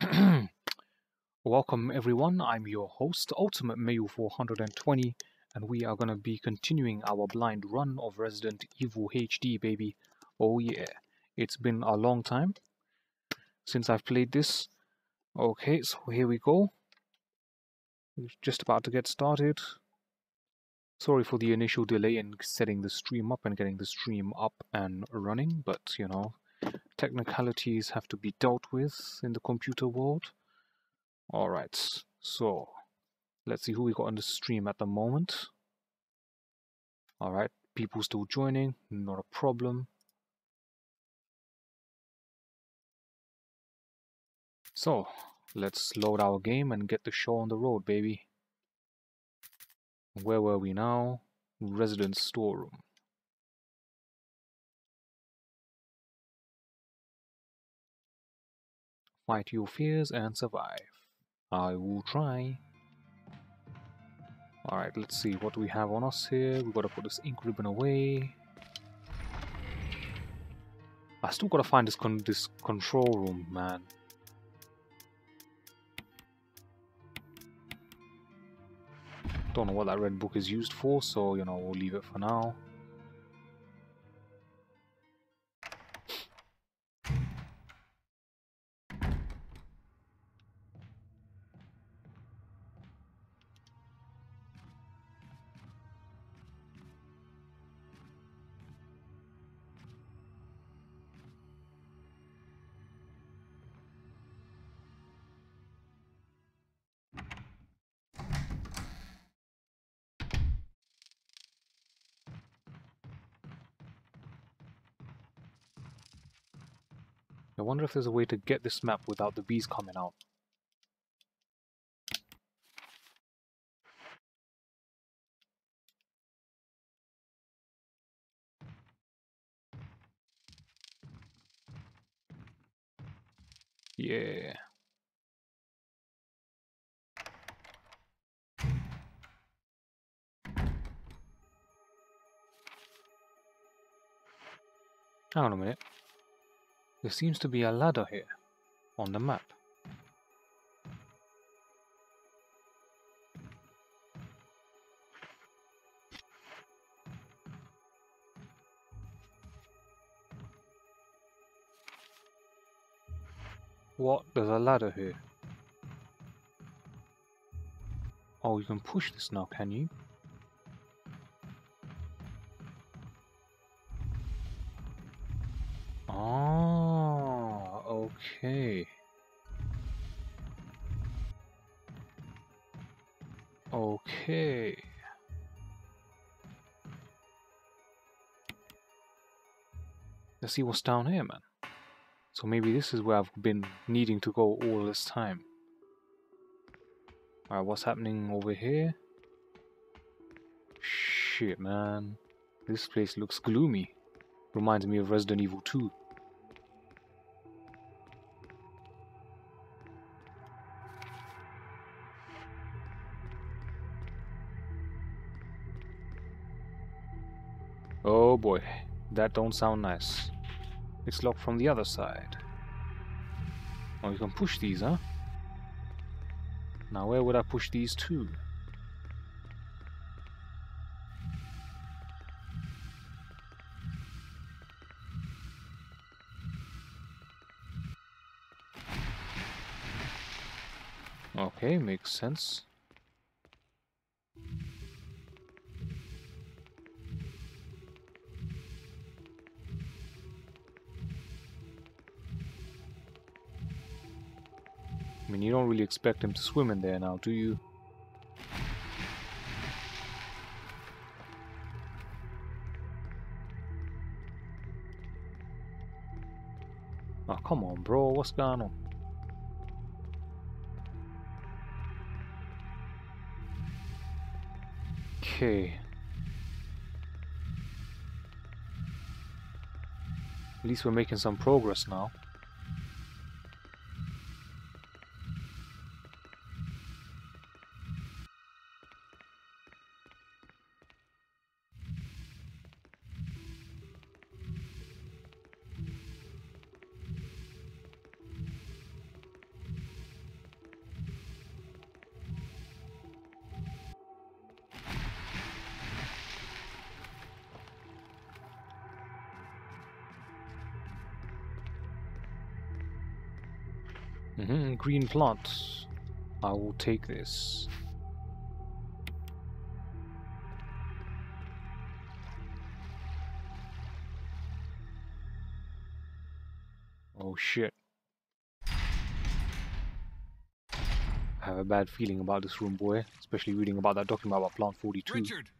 Welcome everyone, I'm your host, Ultimate Male 420, and we are gonna be continuing our blind run of Resident Evil HD, baby. Oh yeah, it's been a long time since I've played this. Okay, so here we go. We're just about to get started. Sorry for the initial delay in setting the stream up and getting the stream up and running, but you know, technicalities have to be dealt with in the computer world. Alright, so let's see who we got on the stream at the moment. Alright, people still joining, not a problem. So, let's load our game and get the show on the road, baby. Where were we now? Resident storeroom. Fight your fears and survive. I will try. Alright, let's see what we have on us here. we got to put this ink ribbon away. I still gotta find this con this control room, man. Don't know what that red book is used for, so you know we'll leave it for now. Wonder if there's a way to get this map without the bees coming out. Yeah. Hang on a minute. There seems to be a ladder here, on the map. What? There's a ladder here. Oh, you can push this now, can you? Okay. Okay. Let's see what's down here, man. So maybe this is where I've been needing to go all this time. Alright, what's happening over here? Shit, man. This place looks gloomy. Reminds me of Resident Evil 2. That don't sound nice. It's locked from the other side. Oh, you can push these, huh? Now where would I push these to? Okay, makes sense. Mean, you don't really expect him to swim in there now, do you? Oh, come on, bro. What's going on? Okay. At least we're making some progress now. Mm -hmm, green plant. I will take this. Oh shit. I have a bad feeling about this room, boy. Especially reading about that document about Plant 42. Richard!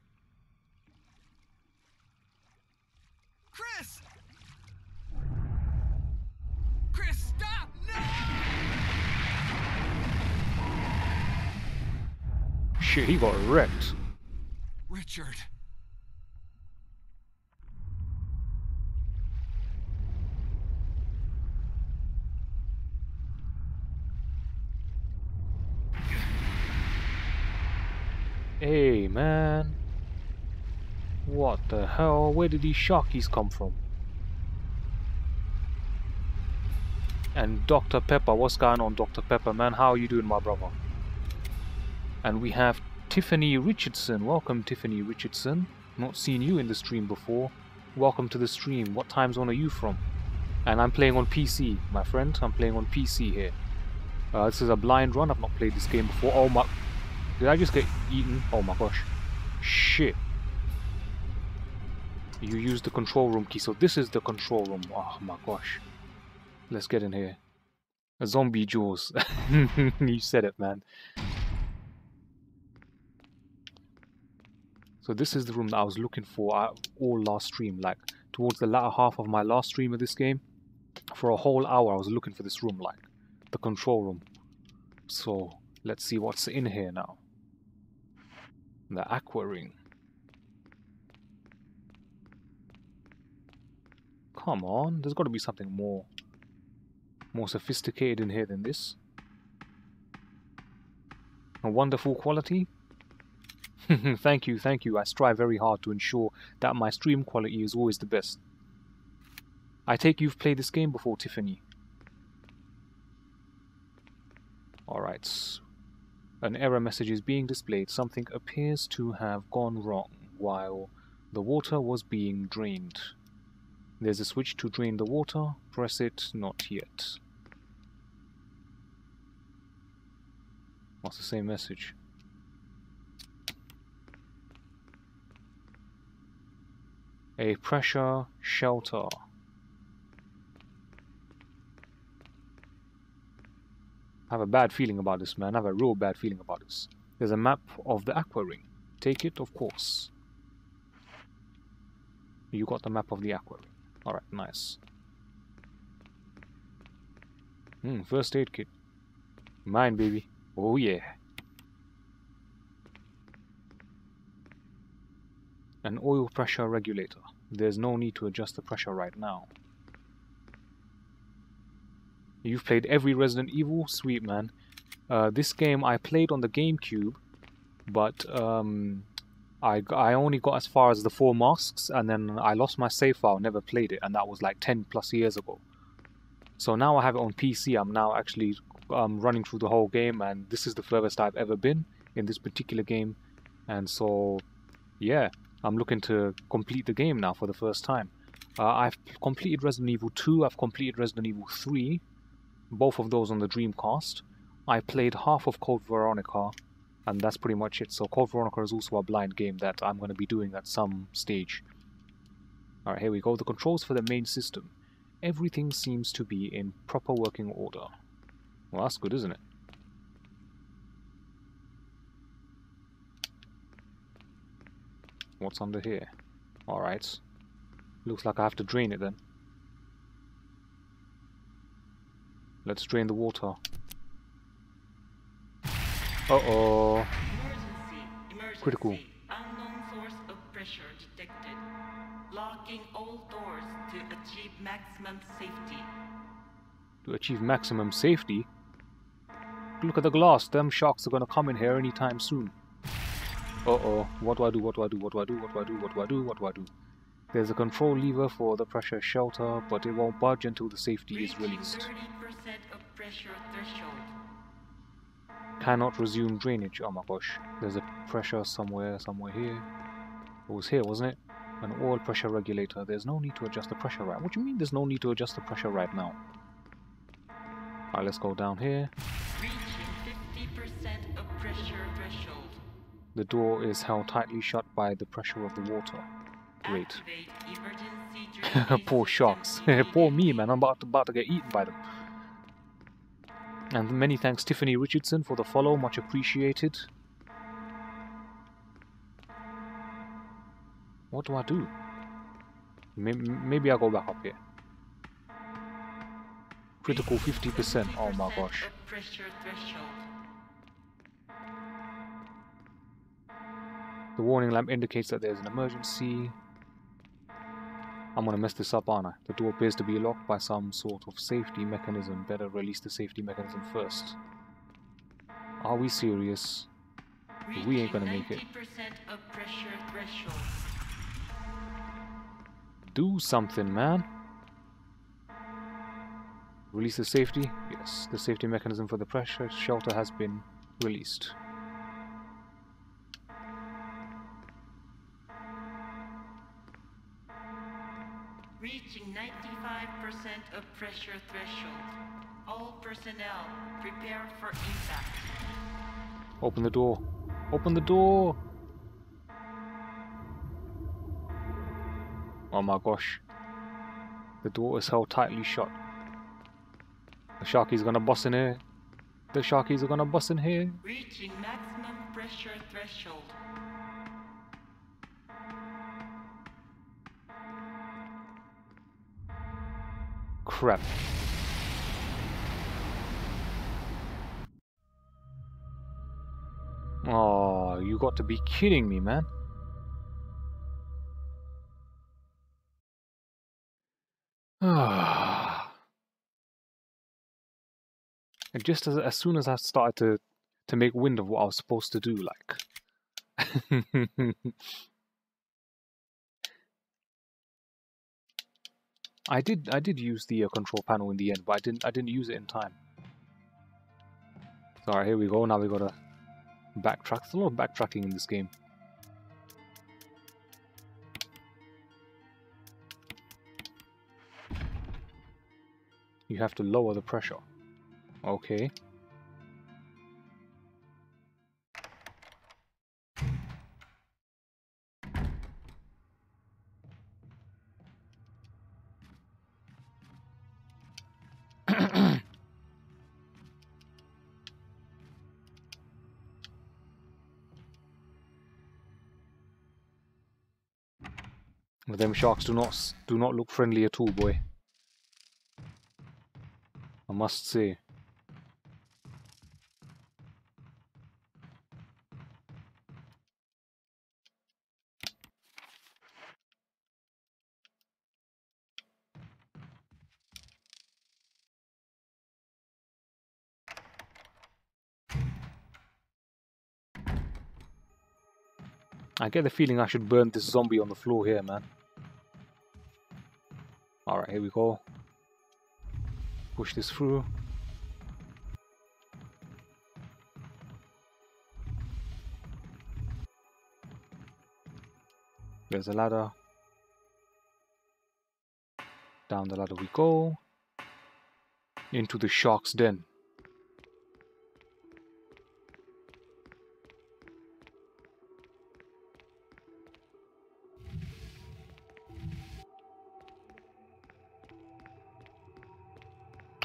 Shit, he got wrecked. Richard. Hey, man. What the hell? Where did these sharkies come from? And Dr. Pepper, what's going on, Dr. Pepper, man? How are you doing, my brother? And we have Tiffany Richardson. Welcome, Tiffany Richardson. Not seen you in the stream before. Welcome to the stream. What time zone are you from? And I'm playing on PC, my friend. I'm playing on PC here. Uh, this is a blind run. I've not played this game before. Oh my... Did I just get eaten? Oh my gosh. Shit. You used the control room key, so this is the control room. Oh my gosh. Let's get in here. A zombie Jaws. you said it, man. So this is the room that I was looking for uh, all last stream, like towards the latter half of my last stream of this game. For a whole hour I was looking for this room, like the control room. So let's see what's in here now. The aqua ring. Come on, there's got to be something more more sophisticated in here than this. A wonderful quality? thank you, thank you. I strive very hard to ensure that my stream quality is always the best. I take you've played this game before, Tiffany. Alright, an error message is being displayed. Something appears to have gone wrong while the water was being drained. There's a switch to drain the water. Press it. Not yet. What's the same message? A pressure shelter. I have a bad feeling about this, man. I have a real bad feeling about this. There's a map of the aqua ring. Take it, of course. You got the map of the aqua ring. Alright, nice. Hmm, first aid kit. Mine, baby. Oh, yeah. An oil pressure regulator. There's no need to adjust the pressure right now. You've played every Resident Evil? Sweet, man. Uh, this game I played on the GameCube, but um, I, I only got as far as the four masks, and then I lost my save file, never played it, and that was like 10 plus years ago. So now I have it on PC, I'm now actually um, running through the whole game, and this is the furthest I've ever been in this particular game. And so, yeah, I'm looking to complete the game now for the first time. Uh, I've completed Resident Evil 2, I've completed Resident Evil 3, both of those on the Dreamcast. I played half of Code Veronica, and that's pretty much it. So Code Veronica is also a blind game that I'm going to be doing at some stage. Alright, here we go. The controls for the main system. Everything seems to be in proper working order. Well, that's good, isn't it? What's under here? Alright. Looks like I have to drain it then. Let's drain the water. Uh-oh. Critical. Unknown source of pressure detected. Locking all doors to achieve maximum safety. To achieve maximum safety? Look at the glass. Them sharks are gonna come in here anytime soon. Uh-oh. What do I do? What do I do? What do I do? What do I do? What do I do? What do I do? There's a control lever for the pressure shelter, but it won't budge until the safety is released. 30% of pressure threshold. Cannot resume drainage. Oh my gosh. There's a pressure somewhere, somewhere here. It was here, wasn't it? An oil pressure regulator. There's no need to adjust the pressure right. What do you mean there's no need to adjust the pressure right now? Alright, let's go down here. The door is held tightly shut by the pressure of the water. Great. Poor sharks. Poor me, man. I'm about to, about to get eaten by them. And many thanks, Tiffany Richardson, for the follow. Much appreciated. What do I do? Maybe I'll go back up here. Critical 50%. Oh my 50% gosh. The warning lamp indicates that there's an emergency. I'm gonna mess this up, aren't I? The door appears to be locked by some sort of safety mechanism. Better release the safety mechanism first. Are we serious? We ain't gonna make it. Of pressure threshold. Do something, man. Release the safety? Yes, the safety mechanism for the pressure shelter has been released. Of pressure threshold. All personnel, prepare for impact. Open the door. Open the door! Oh my gosh. The door is held tightly shut. The sharkies gonna bust in here. The sharkies are gonna bust in here. Reaching maximum pressure threshold. Crap. Oh, you got to be kidding me, man. And just as as soon as I started to to make wind of what I was supposed to do, like I did I did use the uh, control panel in the end, but I didn't I didn't use it in time. Alright, here we go. Now we gotta backtrack. There's a lot of backtracking in this game. You have to lower the pressure. Okay. Them sharks do not do not look friendly at all, boy. I must say. I get the feeling I should burn this zombie on the floor here, man. Alright, here we go. Push this through. There's a ladder. Down the ladder we go. Into the shark's den.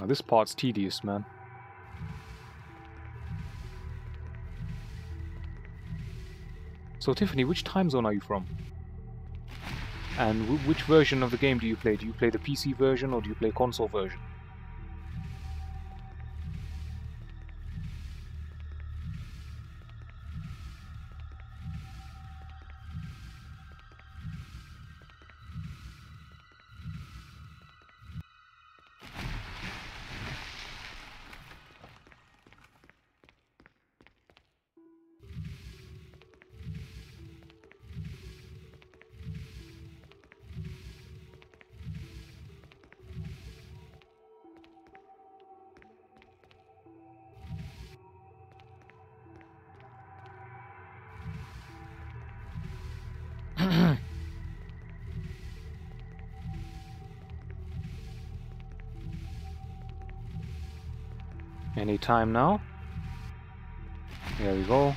Now this part's tedious, man. So Tiffany, which time zone are you from? And wh- which version of the game do you play? Do you play the PC version or do you play console version? Time now. There we go.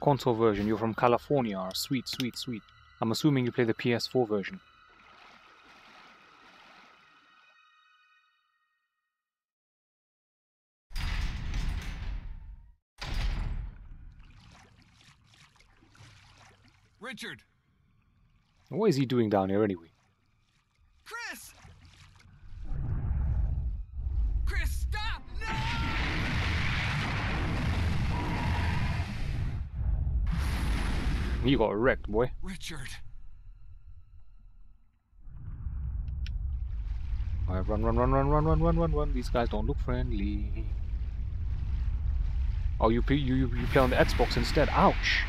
Console version, you're from California. Sweet, sweet, sweet. I'm assuming you play the PS4 version. What is he doing down here anyway? Chris! Chris, stop! No! You got wrecked, boy. Richard! Alright, run, run, run, run, run, run, run, run, run. These guys don't look friendly. Oh, you you, you you play on the Xbox instead. Ouch!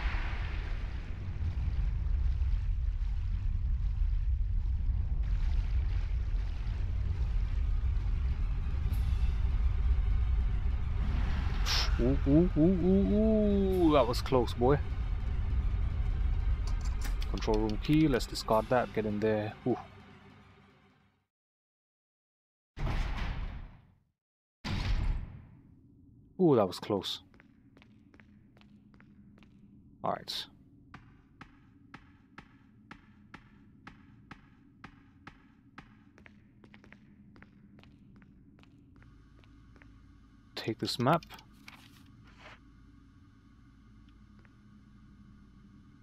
Ooh, ooh, ooh, ooh, ooh, that was close, boy. Control room key, let's discard that, get in there. Ooh. Ooh, that was close. Alright. Take this map.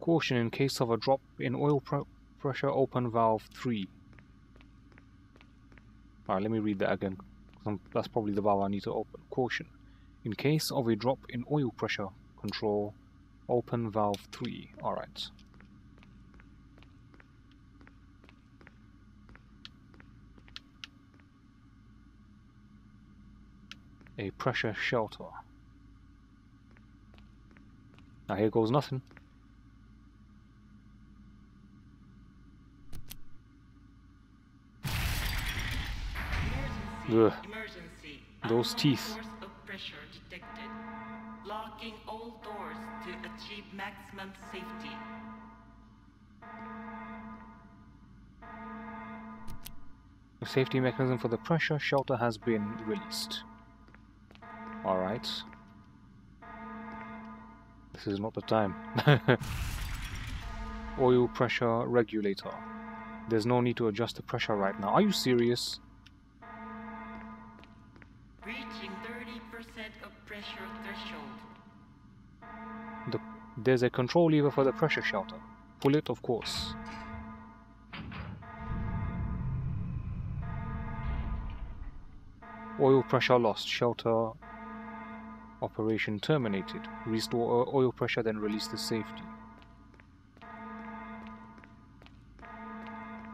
Caution in case of a drop in oil pr pressure open valve 3. Alright, let me read that again. That's probably the valve I need to open. Caution. In case of a drop in oil pressure control, open valve 3. Alright. A pressure shelter. Now here goes nothing. Ugh. Emergency. Those teeth. Of pressure detected. Locking all doors to achieve maximum safety. The safety mechanism for the pressure shelter has been released. Alright. This is not the time. Oil pressure regulator. There's no need to adjust the pressure right now. Are you serious? There's a control lever for the pressure shelter. Pull it, of course. Oil pressure lost. Shelter operation terminated. Restore oil pressure, then release the safety.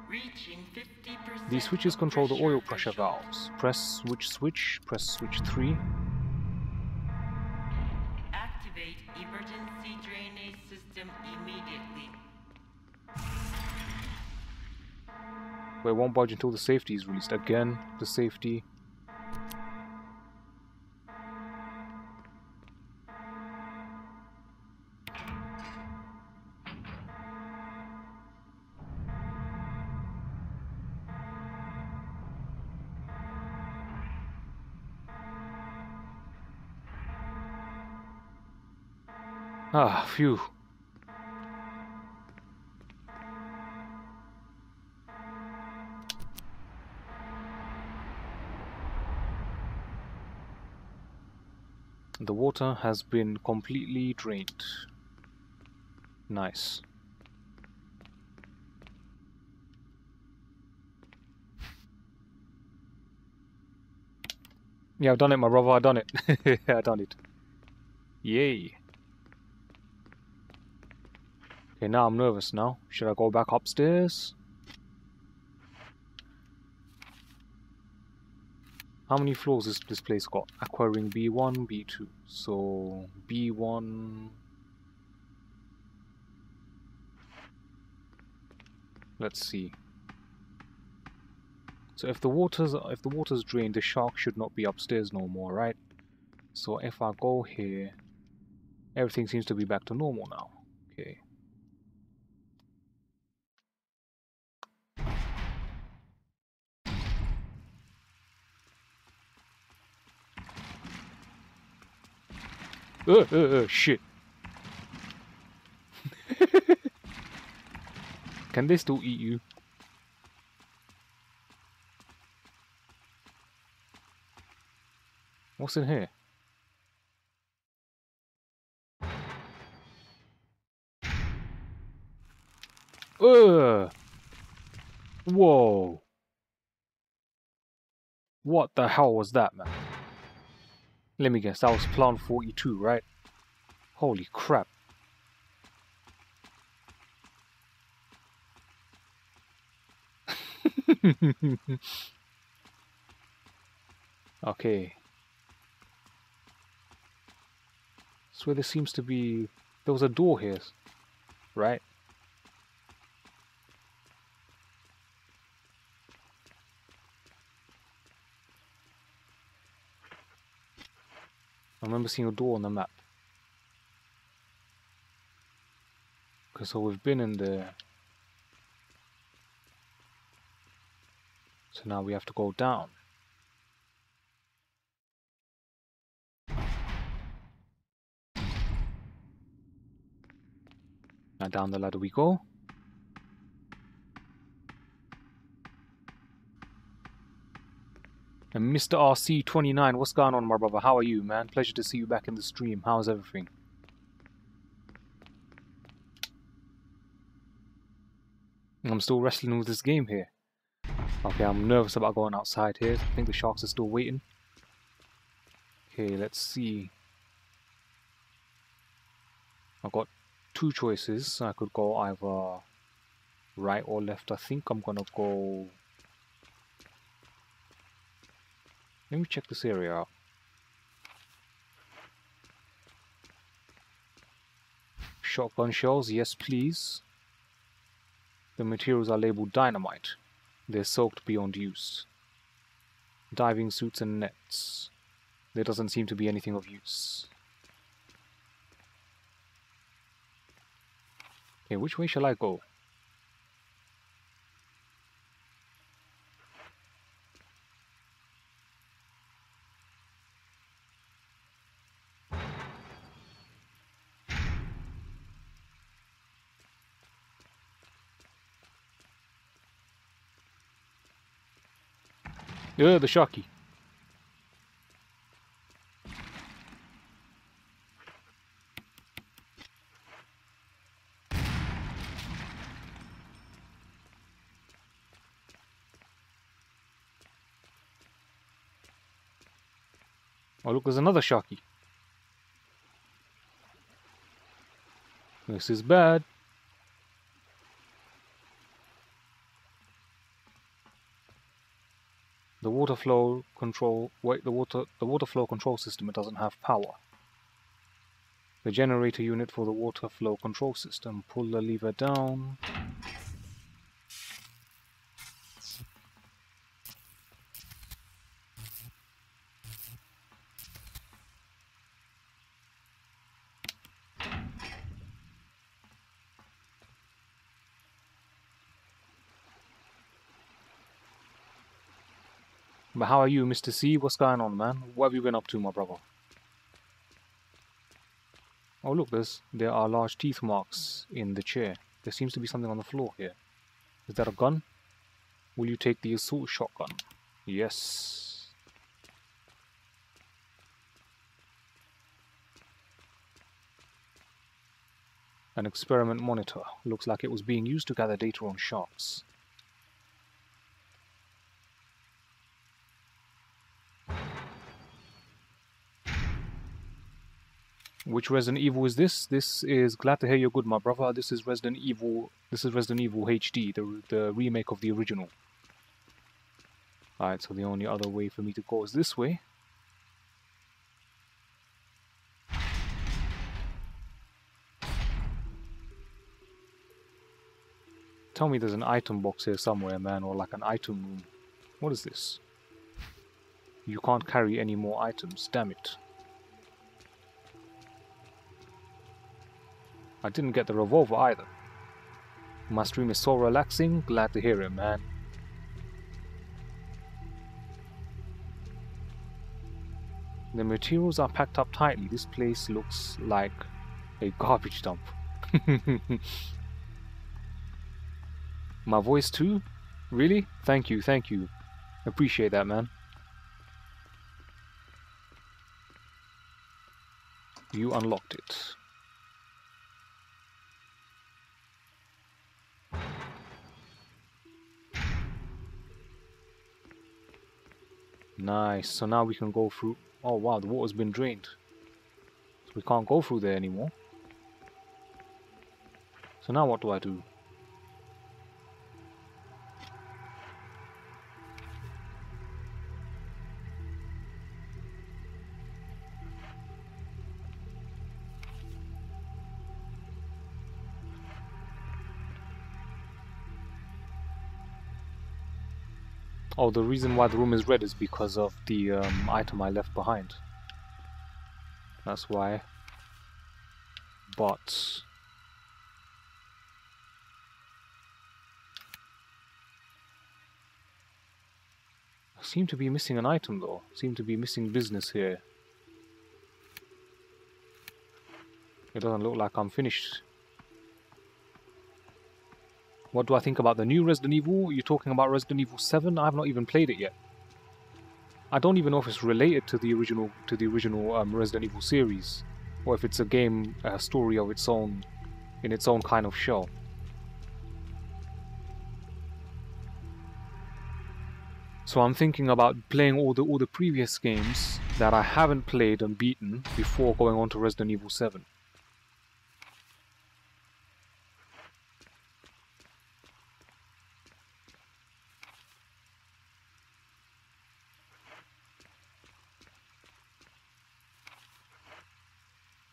Reaching 50%. These switches control the oil pressure valves. Press switch switch, press switch 3. Wait, won't budge until the safety is released. Again, the safety. Ah, phew. Water has been completely drained. Nice. Yeah, I've done it, my brother. I've done it. I've done it. Yay. Okay, now I'm nervous now. Should I go back upstairs? How many floors is this place got? Aqua Ring B1, B2. So B1. Let's see. So if the water's if the water's drained, the shark should not be upstairs no more, right? So if I go here, everything seems to be back to normal now. Okay. Uh, uh, uh, shit. Can they still eat you? What's in here? Ugh! Whoa! What the hell was that, man? Let me guess, that was plant 42, right? Holy crap. okay. So there seems to be... There was a door here, right? I remember seeing a door on the map. Okay, so we've been in there. So now we have to go down. Now down the ladder we go. And Mr. RC29, what's going on, my brother? How are you, man? Pleasure to see you back in the stream. How's everything? I'm still wrestling with this game here. Okay, I'm nervous about going outside here. I think the sharks are still waiting. Okay, let's see. I've got two choices. I could go either right or left. I think I'm gonna go Let me check this area out. Shotgun shells, yes please. The materials are labeled dynamite. They're soaked beyond use. Diving suits and nets. There doesn't seem to be anything of use. Okay, which way shall I go? Yeah, the Shocky. Oh look, there's another Shocky. This is bad. The water flow control wait the water the water flow control system it doesn't have power. The generator unit for the water flow control system pull the lever down But how are you, Mr. C? What's going on, man? What have you been up to, my brother? Oh, look, there's, there are large teeth marks in the chair. There seems to be something on the floor here. Is that a gun? Will you take the assault shotgun? Yes. An experiment monitor. Looks like it was being used to gather data on sharks. Which Resident Evil is this? This is glad to hear you're good, my brother. This is Resident Evil. This is Resident Evil HD, the the remake of the original. Alright, so the only other way for me to go is this way. Tell me there's an item box here somewhere, man, or like an item room. What is this? You can't carry any more items, damn it. I didn't get the revolver either. My stream is so relaxing, glad to hear it, man. The materials are packed up tightly. This place looks like a garbage dump. My voice too? Really? Thank you, thank you. Appreciate that, man. You unlocked it. Nice. So now we can go through. Oh wow, the water's been drained. So we can't go through there anymore. So now what do I do? Oh, the reason why the room is red is because of the um, item I left behind. That's why. But... I seem to be missing an item though. Seem to be missing business here. It doesn't look like I'm finished what do I think about the new Resident Evil? You're talking about Resident Evil 7? I've not even played it yet. I don't even know if it's related to the original to the original um, Resident Evil series, or if it's a game, a story of its own, in its own kind of show. So I'm thinking about playing all the all the previous games that I haven't played and beaten before going on to Resident Evil 7.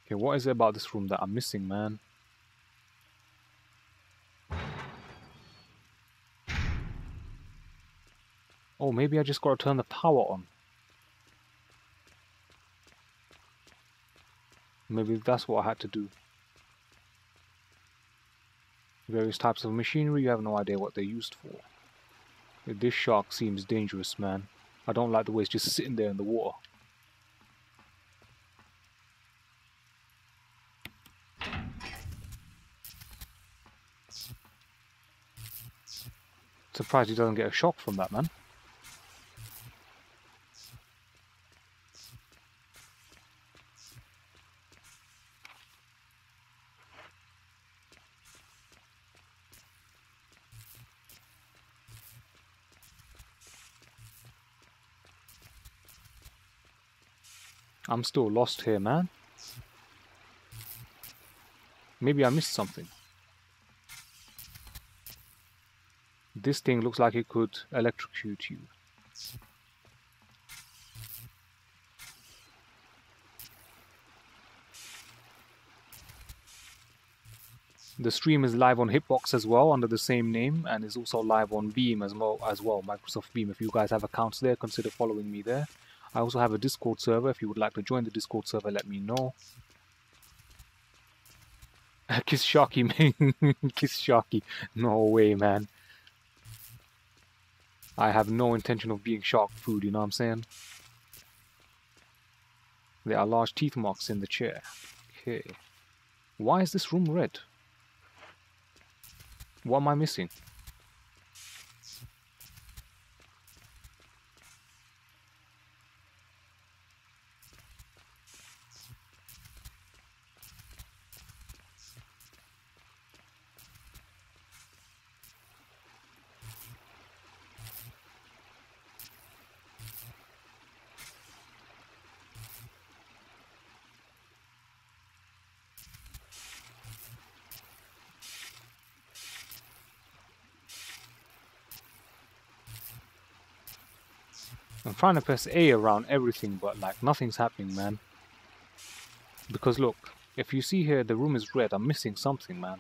Okay, what is it about this room that I'm missing, man? Oh, maybe I just gotta turn the power on. Maybe that's what I had to do. Various types of machinery, you have no idea what they're used for. This shark seems dangerous, man. I don't like the way it's just sitting there in the water. Surprised he doesn't get a shock from that, man. I'm still lost here, man. Maybe I missed something. This thing looks like it could electrocute you. The stream is live on Hitbox as well under the same name and is also live on Beam as well, as well, Microsoft Beam. If you guys have accounts there, consider following me there. I also have a Discord server. If you would like to join the Discord server, let me know. Kiss Sharky, man. Kiss Sharky. No way, man. I have no intention of being shark food, you know what I'm saying? There are large teeth marks in the chair. Okay. Why is this room red? What am I missing? Trying to press A around everything, but like nothing's happening, man. Because look, if you see here, the room is red. I'm missing something, man.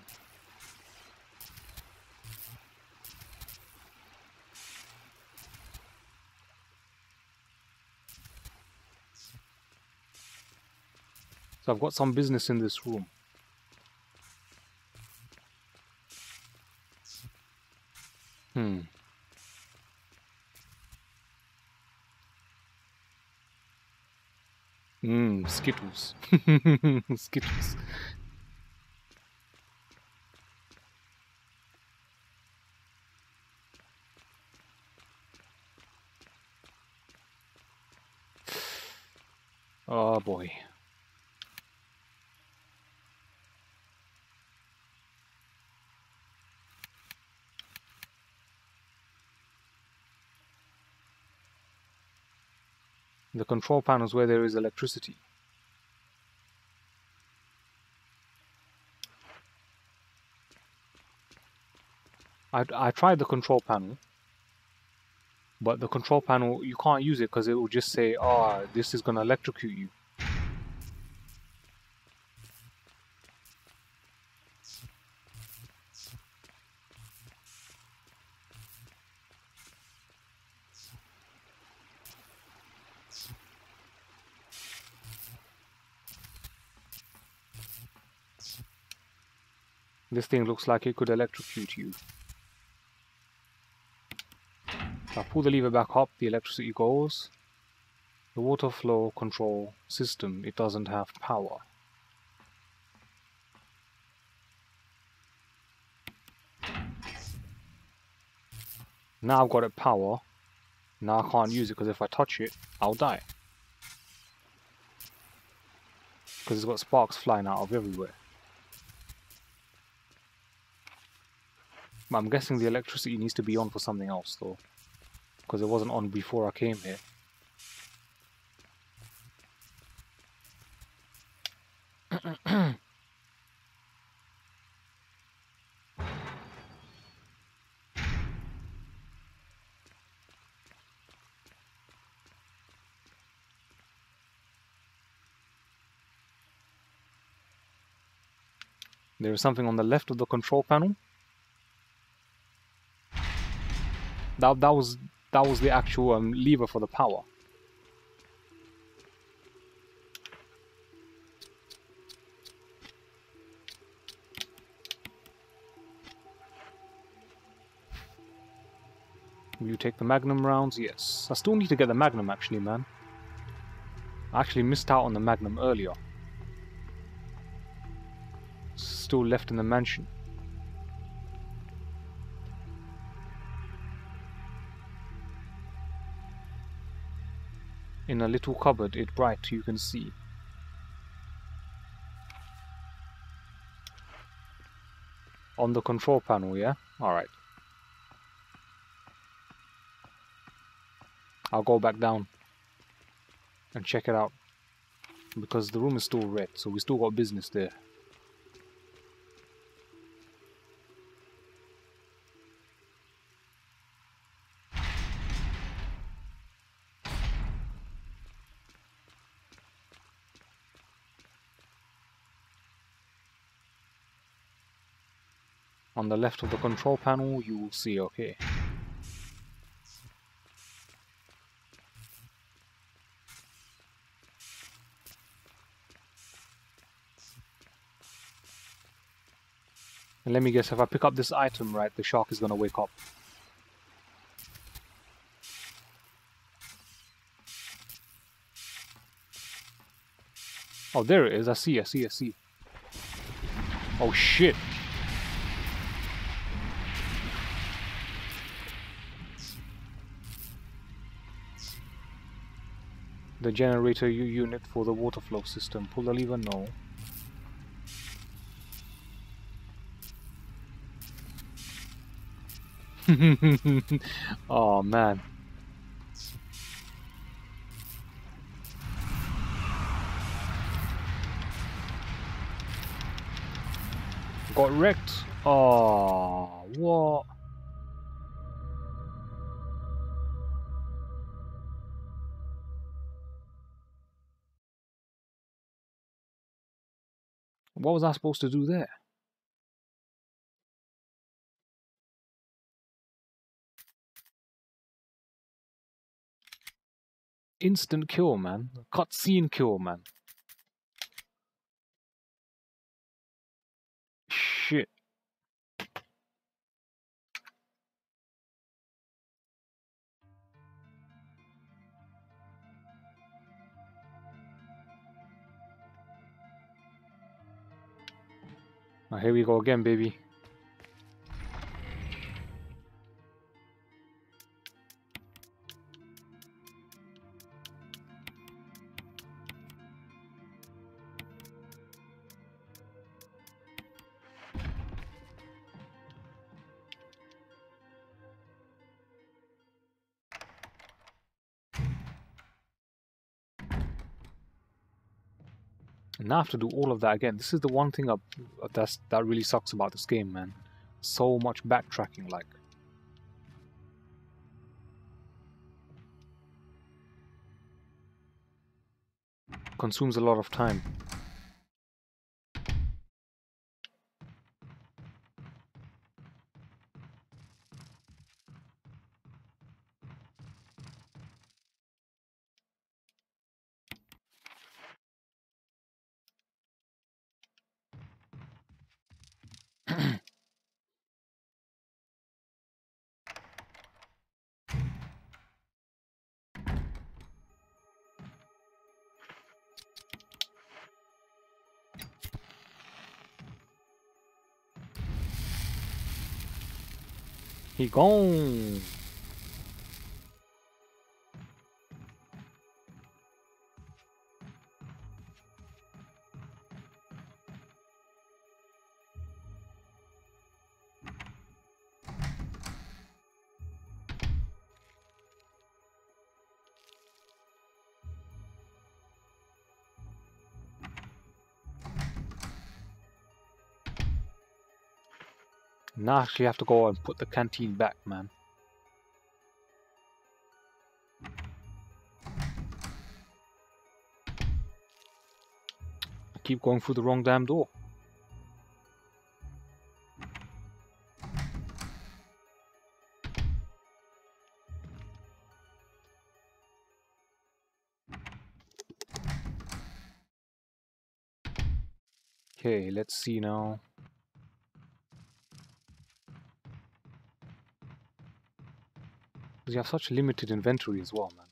So I've got some business in this room. Hmm. Mmm, Skittles. Skittles. Oh boy. The control panels where there is electricity. I, I tried the control panel, but the control panel, you can't use it because it will just say, oh, this is going to electrocute you. This thing looks like it could electrocute you. If I pull the lever back up, the electricity goes. The water flow control system, it doesn't have power. Now I've got it power. Now I can't use it because if I touch it, I'll die. Because it's got sparks flying out of everywhere. But I'm guessing the electricity needs to be on for something else though. Because it wasn't on before I came here. There is something on the left of the control panel. That that was that was the actual um, lever for the power. Will you take the Magnum rounds? Yes. I still need to get the Magnum actually, man. I actually missed out on the Magnum earlier. Still left in the mansion. In a little cupboard, it bright, you can see. On the control panel, yeah? Alright. I'll go back down and check it out. Because the room is still red, so we still got business there. On the left of the control panel, you will see OK. And let me guess, if I pick up this item right, the shark is going to wake up. Oh, there it is. I see, I see, I see. Oh, shit. The generator unit for the water flow system. Pull the lever? No. oh man. Got wrecked. Oh, what? What was I supposed to do there? Instant kill, man. Cutscene kill, man. Shit. Ah, here we go again, baby. Now I have to do all of that again. This is the one thing uh, that's, that really sucks about this game, man. So much backtracking, like. Consumes a lot of time. He gone. Now I actually have to go and put the canteen back, man. I keep going through the wrong damn door. Okay, let's see now. Because you have such limited inventory as well, man.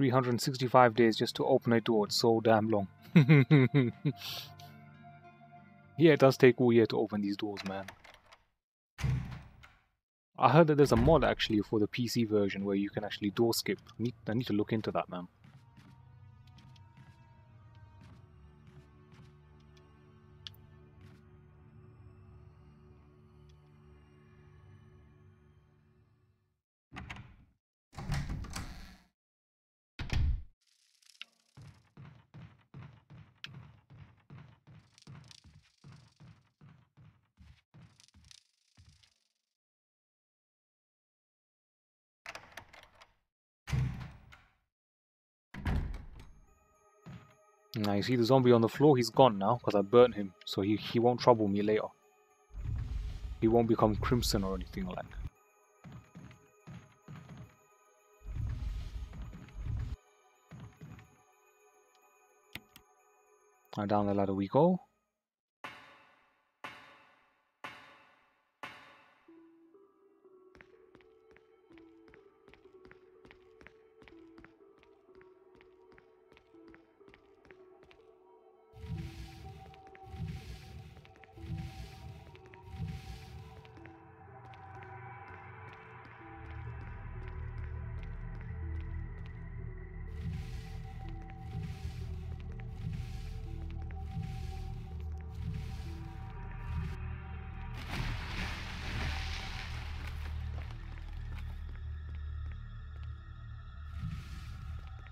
Three hundred and sixty-five days just to open a door. It's so damn long. yeah, it does take all year to open these doors, man. I heard that there's a mod actually for the PC version where you can actually door skip. I need, I need to look into that, man. 'Now you see the zombie on the floor, he's gone now because I burnt him, so he, he won't trouble me later. He won't become crimson or anything like Now down the ladder we go.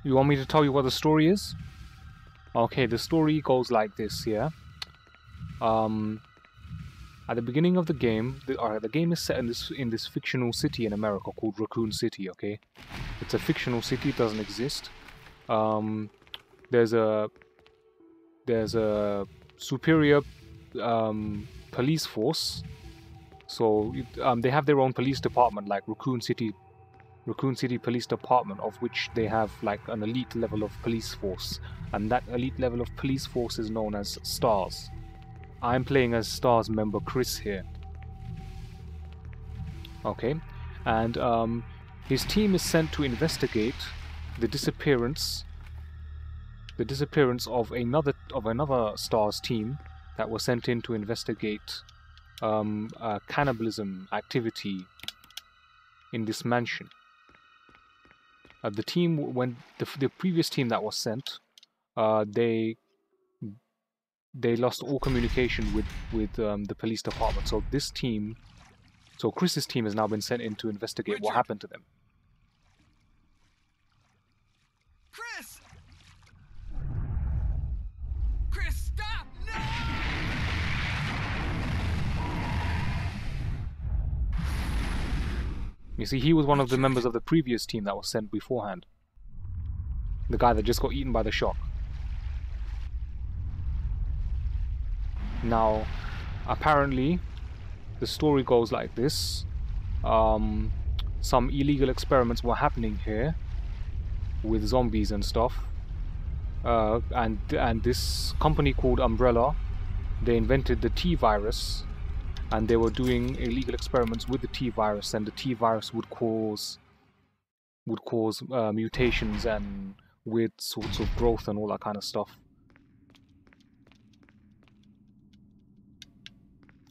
You want me to tell you what the story is? Okay, the story goes like this, yeah? Um, at the beginning of the game, the, uh, the game is set in this in this fictional city in America called Raccoon City, okay? It's a fictional city, it doesn't exist. Um, there's a there's a superior um, police force. So um, they have their own police department, like Raccoon City, Raccoon City Police Department, of which they have like an elite level of police force, and that elite level of police force is known as Stars. I'm playing as Stars member Chris here. Okay, and um, his team is sent to investigate the disappearance the disappearance of another of another Stars team that was sent in to investigate um, cannibalism activity in this mansion. Uh, the team when the, the previous team that was sent, uh, they they lost all communication with with um, the police department. So this team, so Chris's team has now been sent in to investigate what happened to them. Chris, You see, he was one of the members of the previous team that was sent beforehand. The guy that just got eaten by the shark. Now, apparently, the story goes like this. Um, some illegal experiments were happening here with zombies and stuff. Uh, and and this company called Umbrella, they invented the T virus, and they were doing illegal experiments with the T virus, and the T virus would cause would cause uh, mutations and weird sorts of growth and all that kind of stuff.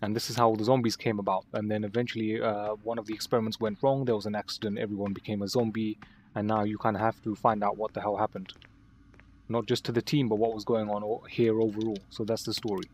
And this is how the zombies came about. And then eventually, uh, one of the experiments went wrong. There was an accident. Everyone became a zombie, and now you kind of have to find out what the hell happened. Not just to the team, but what was going on here overall. So that's the story.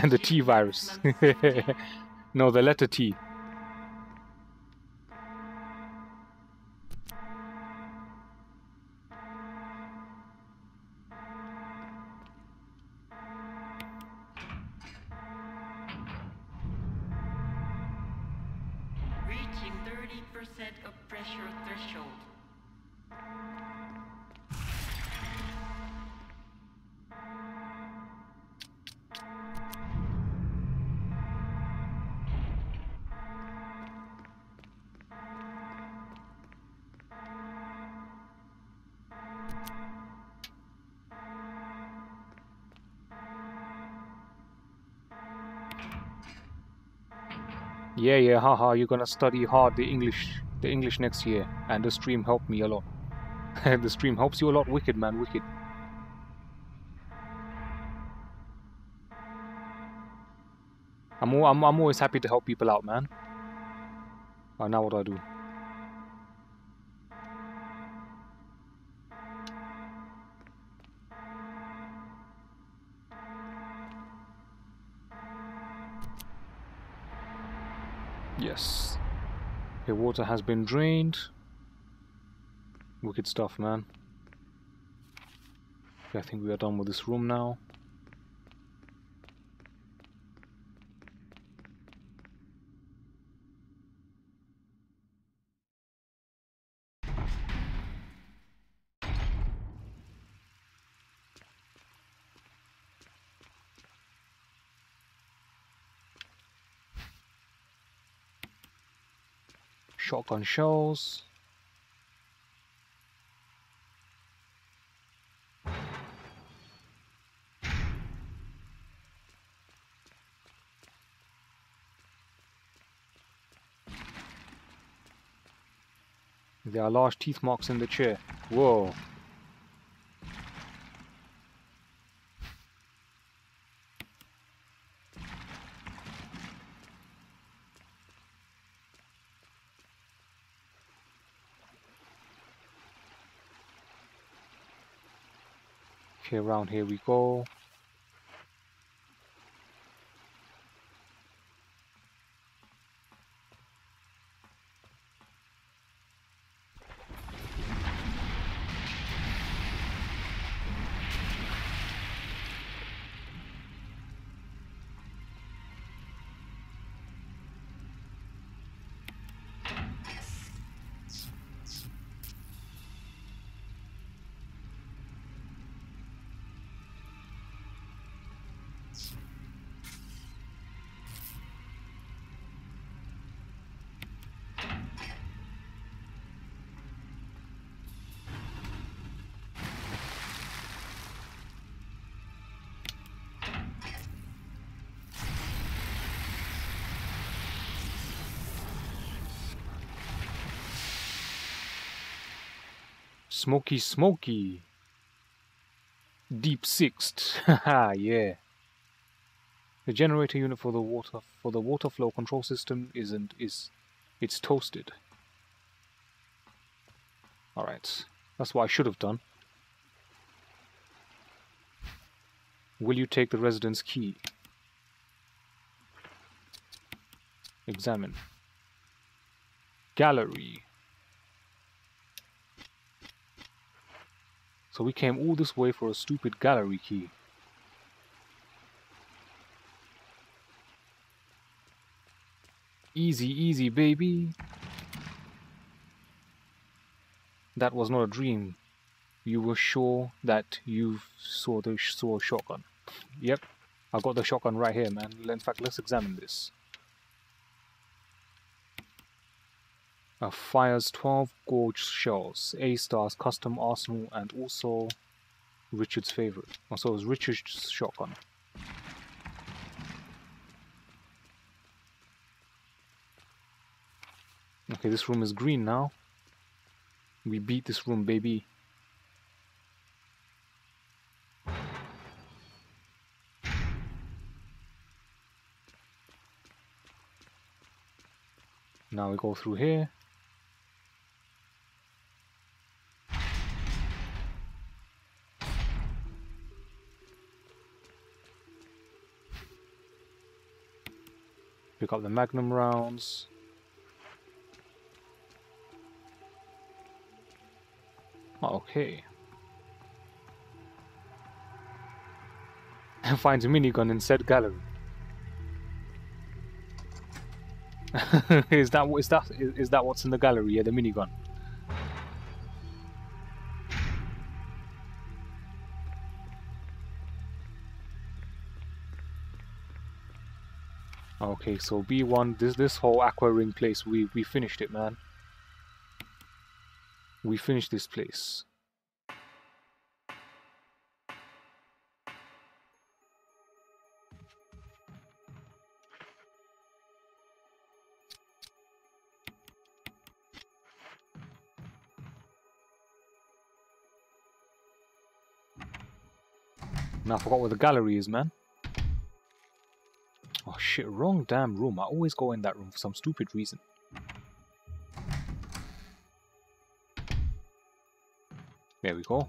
the T virus. no, the letter T. haha, you're gonna study hard the English the English next year. And the stream helped me a lot. the stream helps you a lot, wicked man, wicked. I'm, I'm, I'm always happy to help people out, man. I know what do I do. Water has been drained. Wicked stuff, man. I think we are done with this room now. on. There are large teeth marks in the chair. Whoa, Okay, around here we go. Smoky Smoky. Deep Sixth. Haha, yeah. The generator unit for the water for the water flow control system isn't is it's toasted. Alright. That's what I should have done. Will you take the residence key? Examine. Gallery. So we came all this way for a stupid gallery key. Easy, easy, baby. That was not a dream. You were sure that you saw the saw a shotgun. Yep, I got the shotgun right here, man. In fact, let's examine this. Uh, fires 12 gauge shells, A stars, custom arsenal, and also Richard's favorite. Also, it's Richard's shotgun. Okay, this room is green now. We beat this room, baby. Now we go through here. Pick up the magnum rounds. Okay. And finds a minigun in said gallery. is that is that is that what's in the gallery? Yeah, the minigun. Okay, so B1, this this whole aqua ring place, we we finished it, man. We finished this place. Now I forgot where the gallery is, man. Shit, wrong damn room. I always go in that room for some stupid reason. There we go.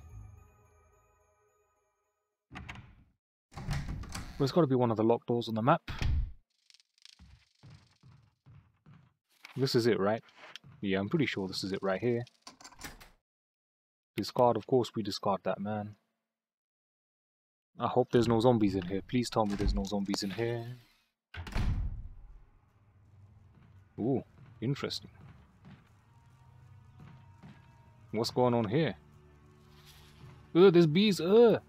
There's got to be one of the locked doors on the map. This is it, right? Yeah, I'm pretty sure this is it right here. Discard, of course we discard that, man. I hope there's no zombies in here. Please tell me there's no zombies in here. Ooh, interesting. What's going on here? Ugh, there's bees, ugh!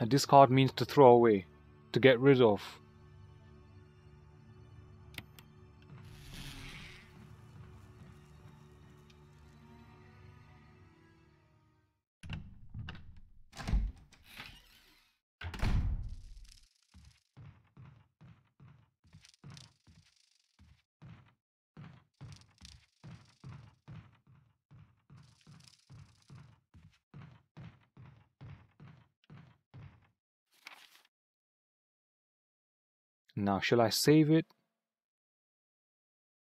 A discard means to throw away, to get rid of. Now, shall I save it?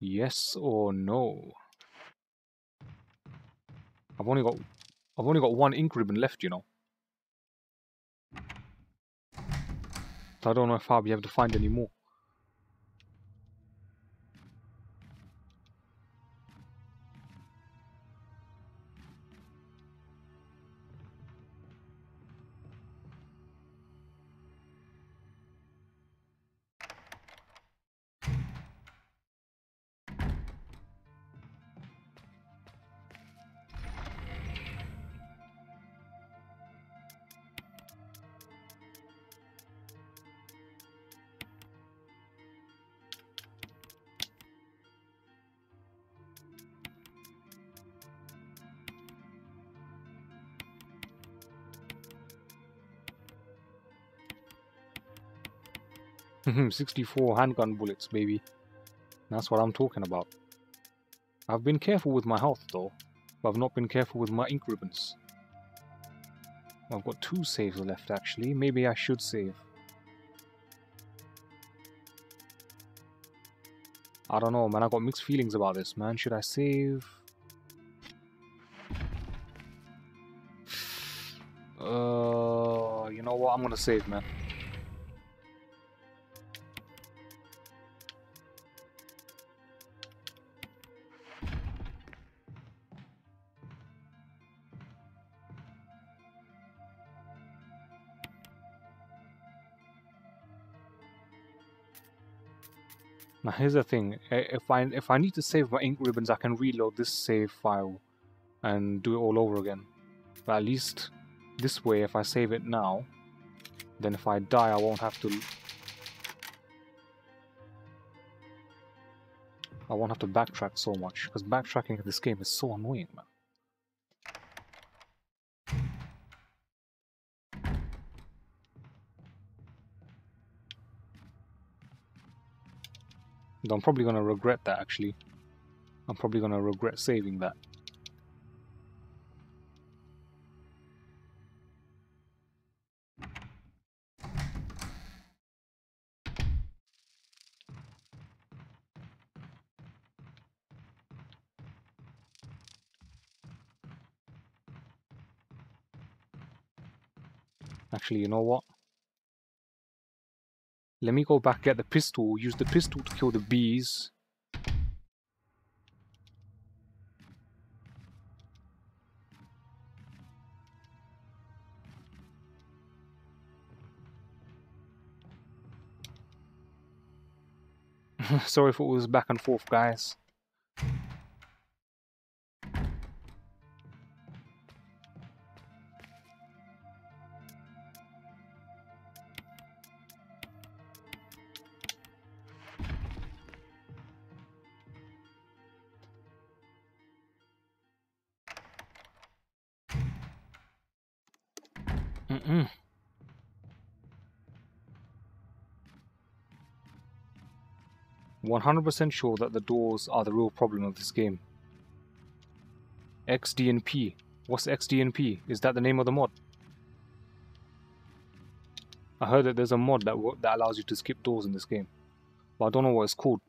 Yes or no? I've only got I've only got one ink ribbon left, you know. So I don't know if I'll be able to find any more. 64 handgun bullets, baby. That's what I'm talking about. I've been careful with my health, though, but I've not been careful with my ink ribbons. I've got two saves left, actually. Maybe I should save. I don't know, man. I got mixed feelings about this, man. Should I save? Uh, you know what? I'm gonna save, man. Here's the thing, if I if I need to save my ink ribbons, I can reload this save file and do it all over again. But at least this way, if I save it now, then if I die, I won't have to. I won't have to backtrack so much because backtracking in this game is so annoying, man. I'm probably gonna regret that actually. I'm probably gonna regret saving that. Actually, you know what? Let me go back, get the pistol, use the pistol to kill the bees. Sorry for all this back and forth, guys. 100% sure that the doors are the real problem of this game. XDNP. What's XDNP? Is that the name of the mod? I heard that there's a mod that, that allows you to skip doors in this game, but I don't know what it's called.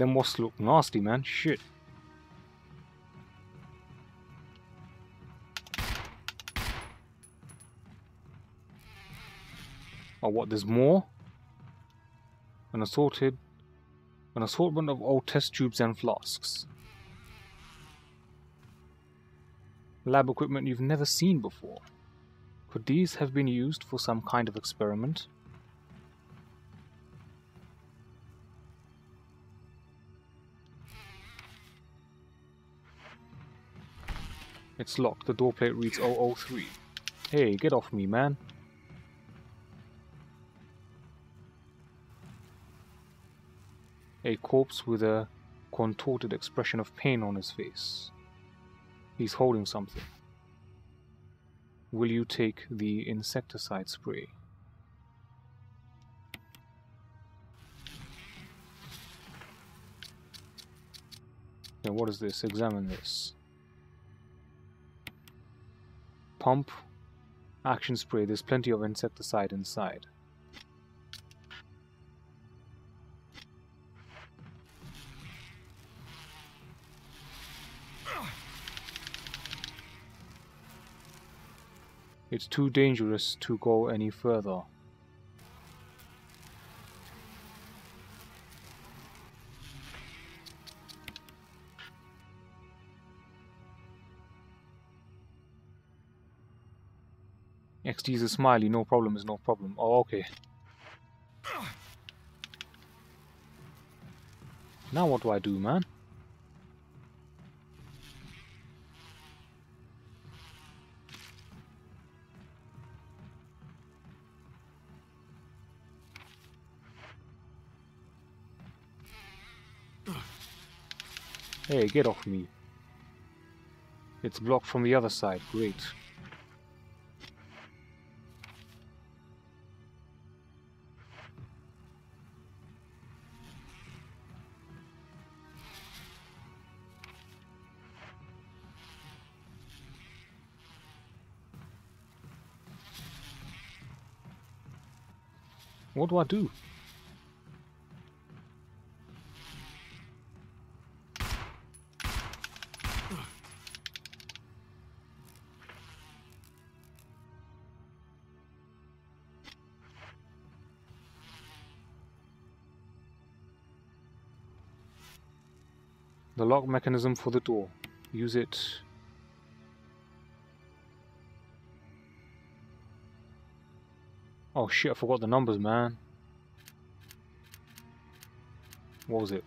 them wasps look nasty, man. Shit. Oh, what? There's more? An assorted... An assortment of old test tubes and flasks. Lab equipment you've never seen before. Could these have been used for some kind of experiment? It's locked. The door plate reads 003. Hey, get off me, man. A corpse with a contorted expression of pain on his face. He's holding something. Will you take the insecticide spray? Yeah, what is this? Examine this. Pump. Action spray. There's plenty of insecticide inside. It's too dangerous to go any further. XD a smiley, no problem is no problem. Oh, okay. Now what do I do, man? Hey, get off me. It's blocked from the other side. Great. What do I do? The lock mechanism for the door. Use it. Oh shit, I forgot the numbers, man. What was it?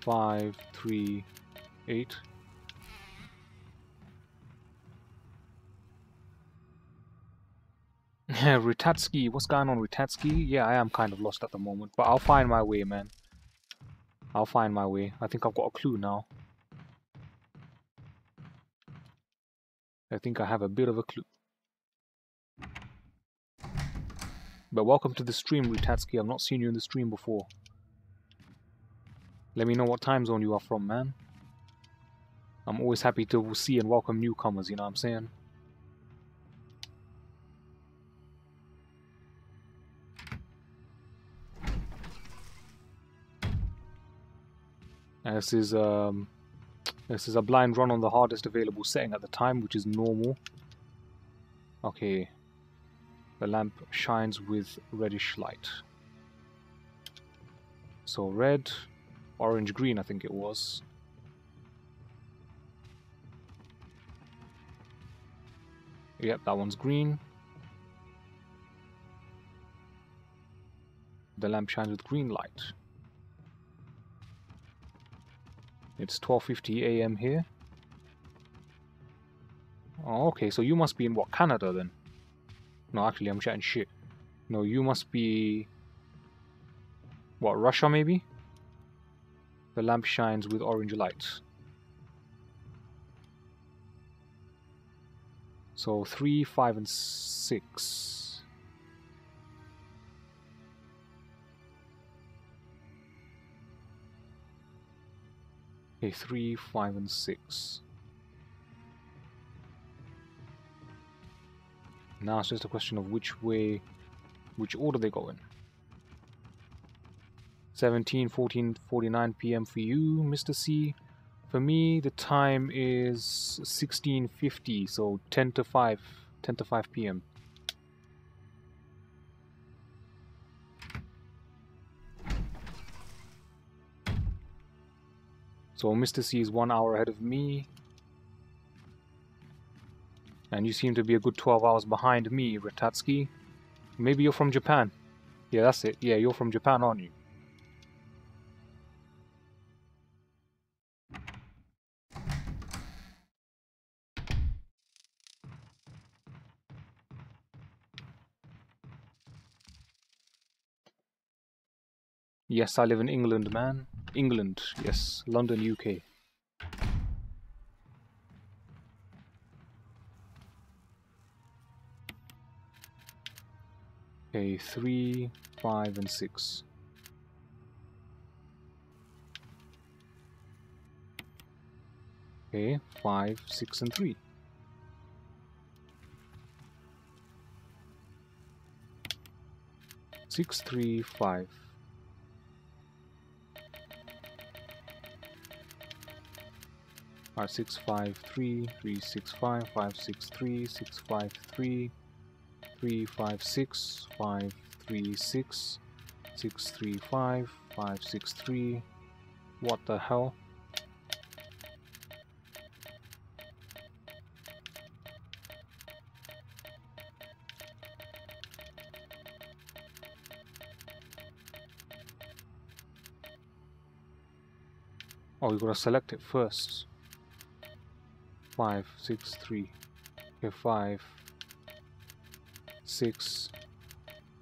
Five, three, eight. Ritatsky, what's going on, Ritatsky? Yeah, I am kind of lost at the moment, but I'll find my way, man. I'll find my way. I think I've got a clue now. I think I have a bit of a clue. But welcome to the stream, Ritatsky. I've not seen you in the stream before. Let me know what time zone you are from, man. I'm always happy to see and welcome newcomers, you know what I'm saying? And this is um, this is a blind run on the hardest available setting at the time, which is normal. Okay, the lamp shines with reddish light. So red, orange, green, I think it was. Yep, that one's green. The lamp shines with green light. It's 12.50 a.m. here. Oh, okay, so you must be in, what, Canada then? No, actually, I'm chatting shit. No, you must be... What, Russia maybe? The lamp shines with orange lights. So 3, 5, and 6. Okay, 3, 5, and 6. Now it's just a question of which way, which order they go in. 17, 14, 49 p.m. for you, Mr. C. For me, the time is 16.50, so 10 to 5, 10 to 5 p.m. So Mr. C is one hour ahead of me. And you seem to be a good 12 hours behind me, Ratatsuki. Maybe you're from Japan. Yeah, that's it. Yeah, you're from Japan, aren't you? Yes, I live in England, man. England, yes. London, UK. Okay, 3, 5, and 6. Okay, 5, 6, and 3. Six, three, five. Alright, six, five, three, three, six, five, five, six, three, six, five, three, three, five, six, five, three, six, six, three, five, five, six, three. What the hell? Oh, you gotta select it first. Five, six, three. Okay, five, six,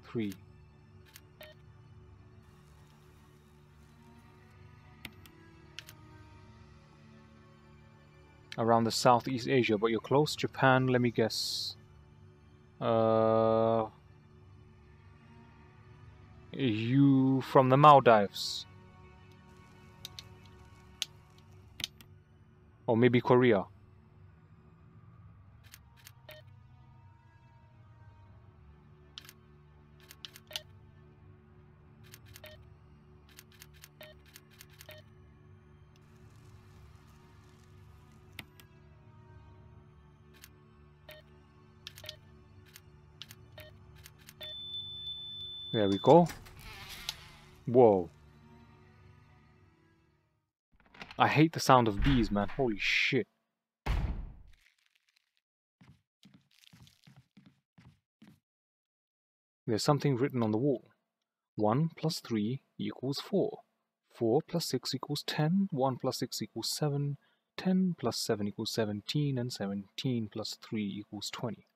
three. Around the Southeast Asia, but you're close. Japan, let me guess. Uh, you from the Maldives? Or maybe Korea. There we go. Whoa. I hate the sound of bees, man. Holy shit. There's something written on the wall. 1 plus 3 equals 4. 4 plus 6 equals 10. 1 plus 6 equals 7. 10 plus 7 equals 17. And 17 plus 3 equals 20.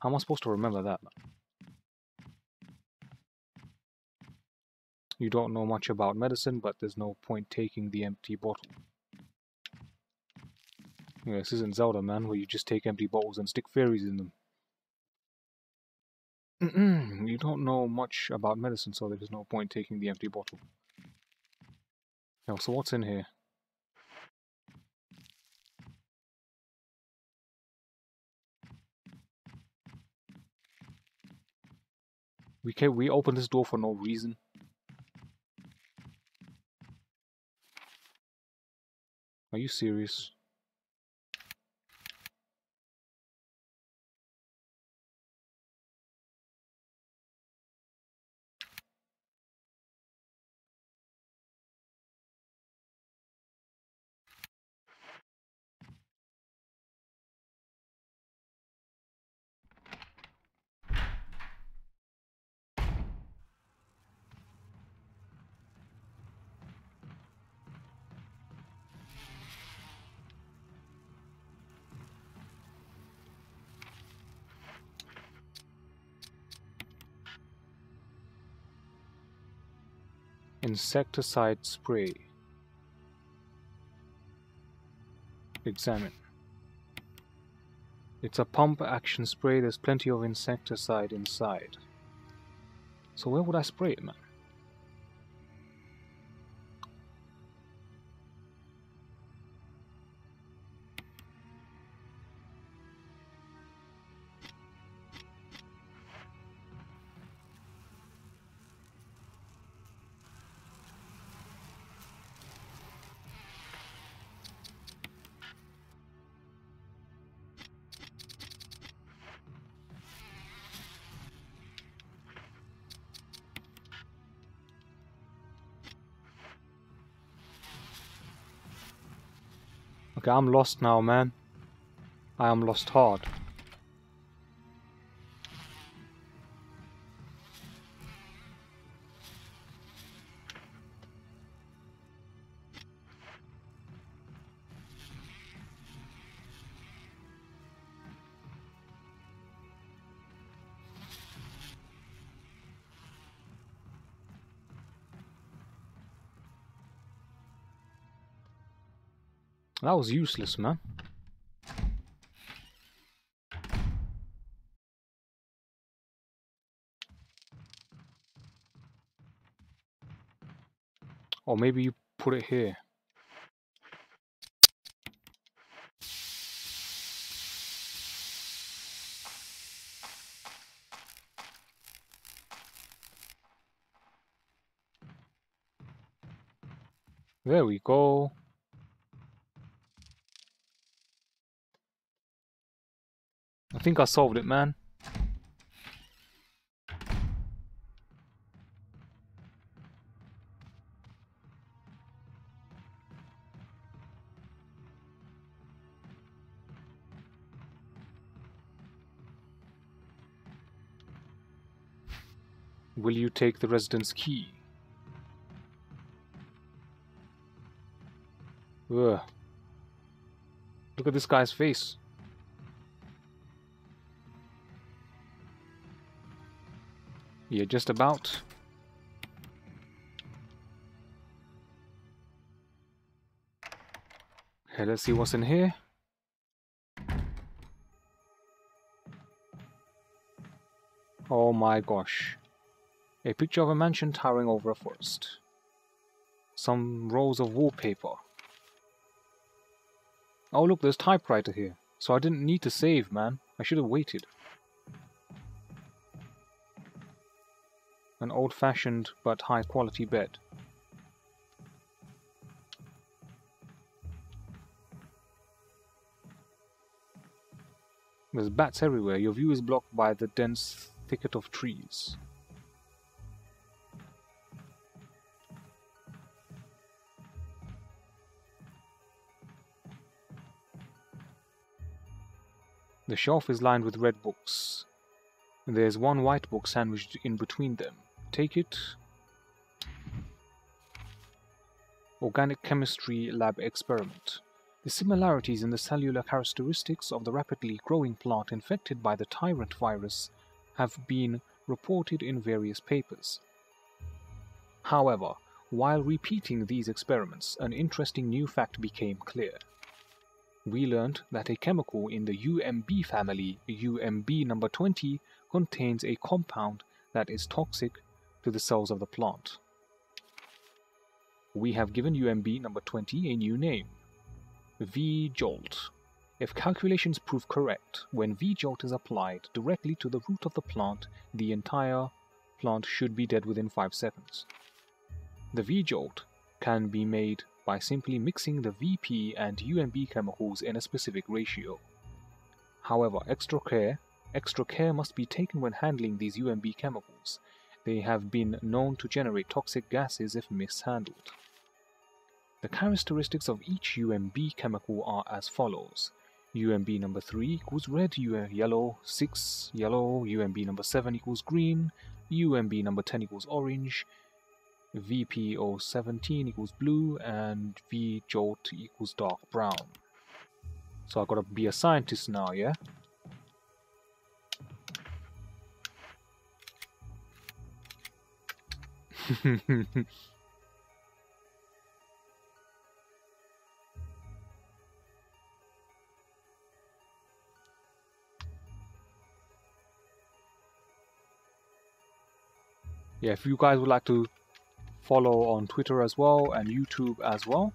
How am I supposed to remember that, man? You don't know much about medicine, but there's no point taking the empty bottle. Yeah, this isn't Zelda, man, where you just take empty bottles and stick fairies in them. you don't know much about medicine, so there's no point taking the empty bottle. Now, so what's in here? We can we open this door for no reason. Are you serious? Insecticide spray. Examine. It's a pump action spray, there's plenty of insecticide inside. So where would I spray it, man? Okay, I'm lost now, man. I am lost hard. That was useless, man. Or maybe you put it here. There we go. I think I solved it, man. Will you take the residence key? Ugh. Look at this guy's face. Yeah, just about. Okay, let's see what's in here. Oh my gosh. A picture of a mansion towering over a forest. Some rolls of wallpaper. Oh look, there's typewriter here. So I didn't need to save, man. I should have waited. An old-fashioned but high-quality bed. There's bats everywhere. Your view is blocked by the dense thicket of trees. The shelf is lined with red books. There's one white book sandwiched in between them. Take it. Organic Chemistry Lab Experiment. The similarities in the cellular characteristics of the rapidly growing plant infected by the tyrant virus have been reported in various papers. However, while repeating these experiments, an interesting new fact became clear we learned that a chemical in the UMB family, UMB number 20, contains a compound that is toxic to the cells of the plant. We have given UMB number 20 a new name, V-Jolt. If calculations prove correct, when V-Jolt is applied directly to the root of the plant, the entire plant should be dead within 5 seconds. The V-Jolt can be made by simply mixing the VP and UMB chemicals in a specific ratio. However, extra care, extra care must be taken when handling these UMB chemicals. They have been known to generate toxic gases if mishandled. The characteristics of each UMB chemical are as follows. UMB number 3 equals red, yellow, 6 yellow, UMB number 7 equals green, UMB number 10 equals orange, VPO17 equals blue and VJOLT equals dark brown. So I've gotta be a scientist now, yeah? yeah, if you guys would like to follow on Twitter as well and YouTube as well.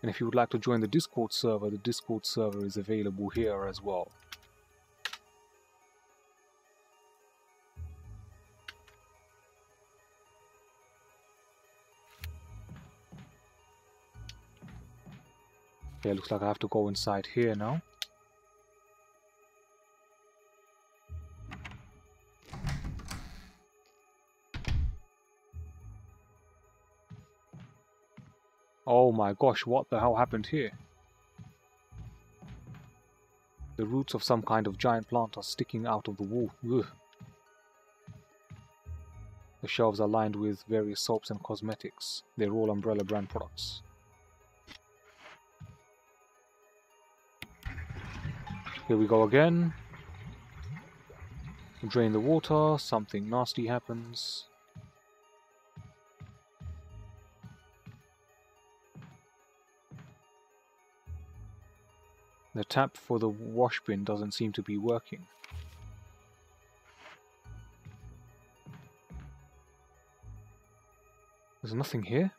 And if you would like to join the Discord server, the Discord server is available here as well. Yeah, looks like I have to go inside here now. Oh my gosh, what the hell happened here? The roots of some kind of giant plant are sticking out of the wall. Ugh. The shelves are lined with various soaps and cosmetics. They're all Umbrella brand products. Here we go again. Drain the water, something nasty happens. The tap for the wash bin doesn't seem to be working. There's nothing here?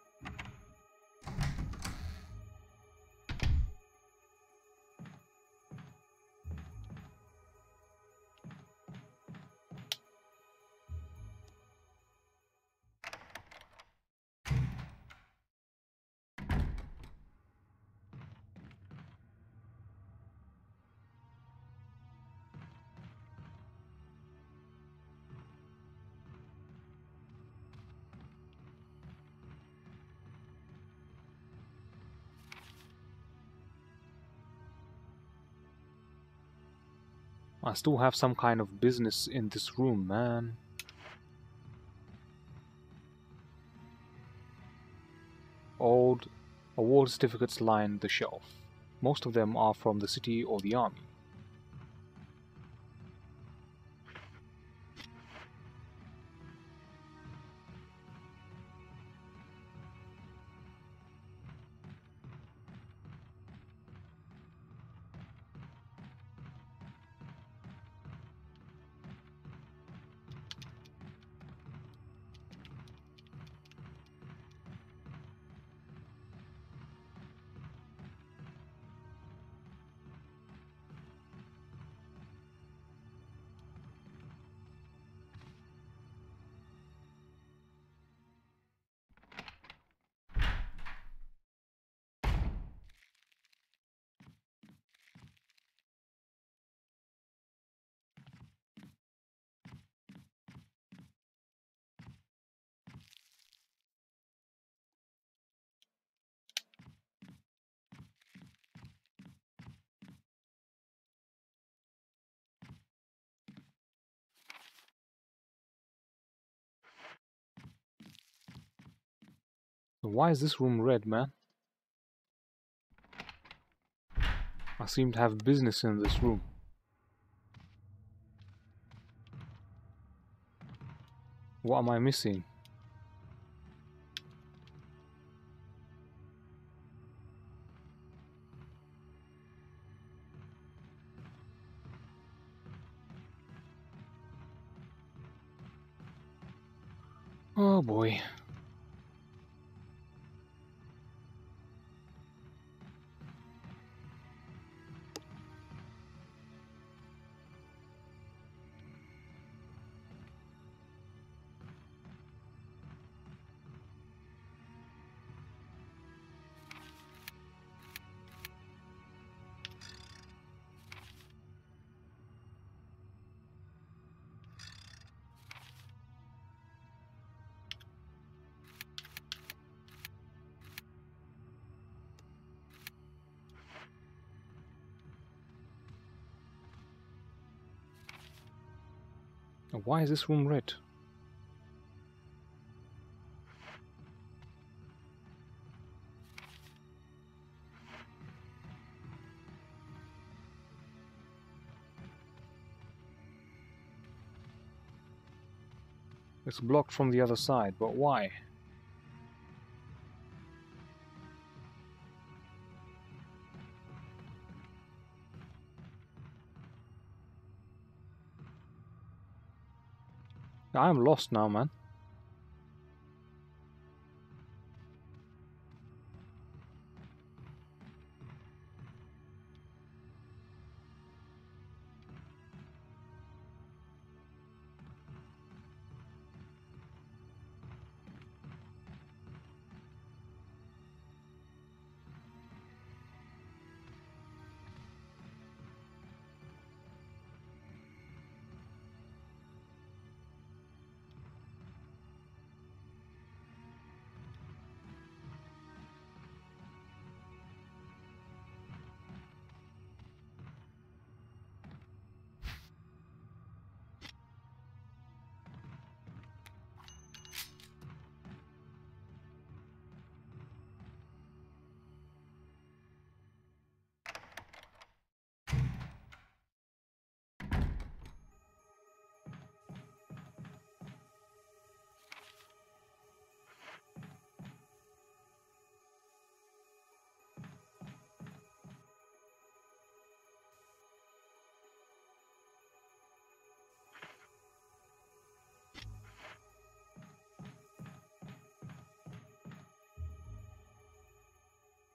I still have some kind of business in this room, man. Old award certificates line the shelf. Most of them are from the city or the army. Why is this room red, man? I seem to have business in this room. What am I missing? Oh boy. Why is this room red? It's blocked from the other side, but why? I'm lost now, man.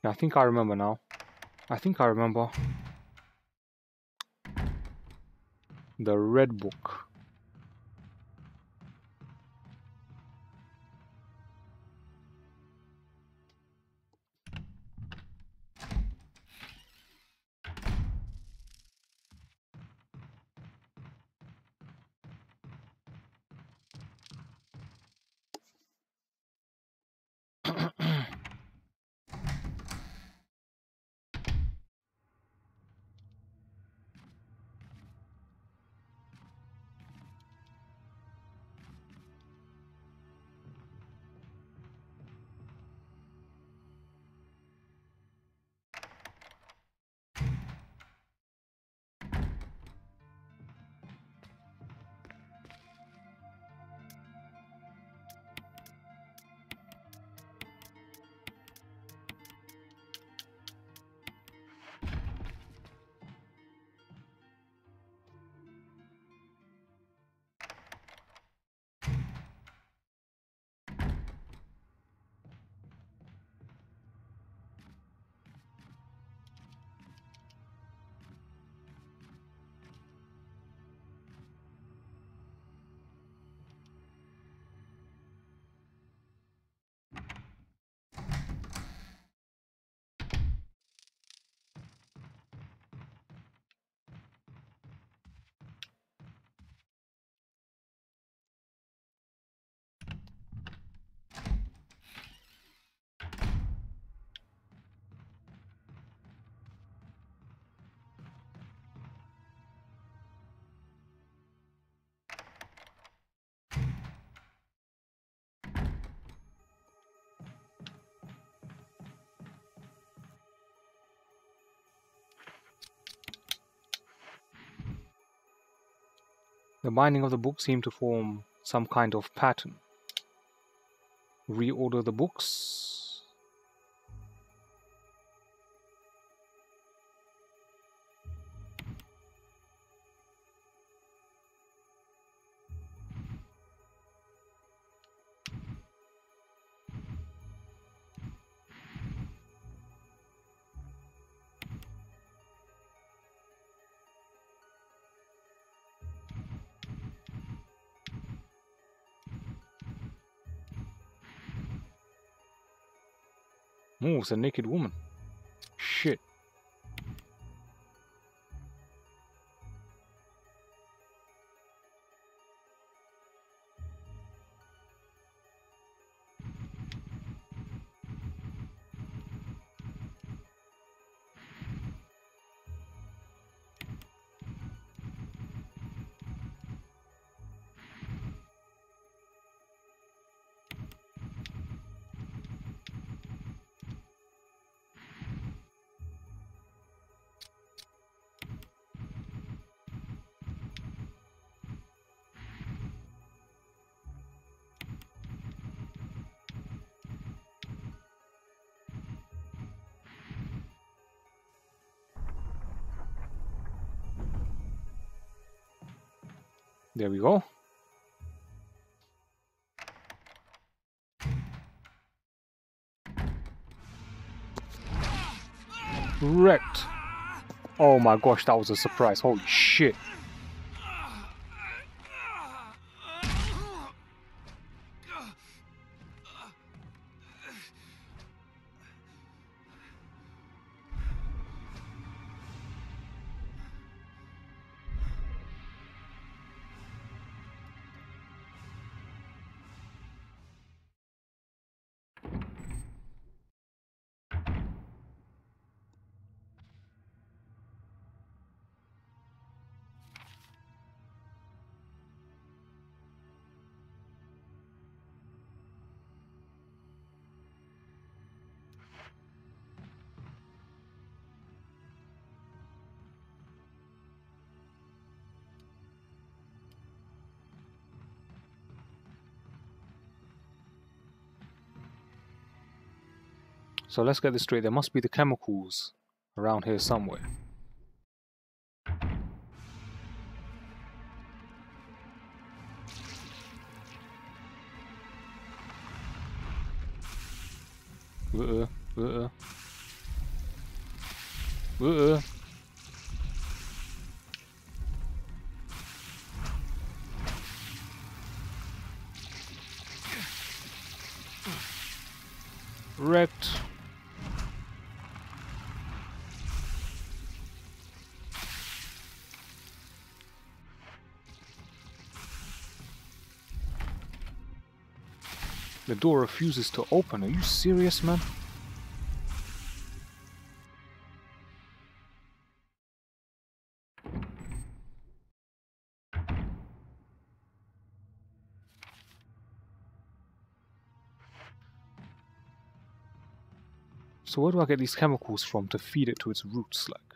Yeah, I think I remember now. I think I remember. The red book. The binding of the book seemed to form some kind of pattern. Reorder the books. Oh, it's a naked woman. Shit. There we go. Wrecked. Oh my gosh, that was a surprise. Holy shit. So let's get this straight. There must be the chemicals around here somewhere. Uh-uh, uh-uh. Uh. Wrecked. The door refuses to open. Are you serious, man? So where do I get these chemicals from to feed it to its roots, like?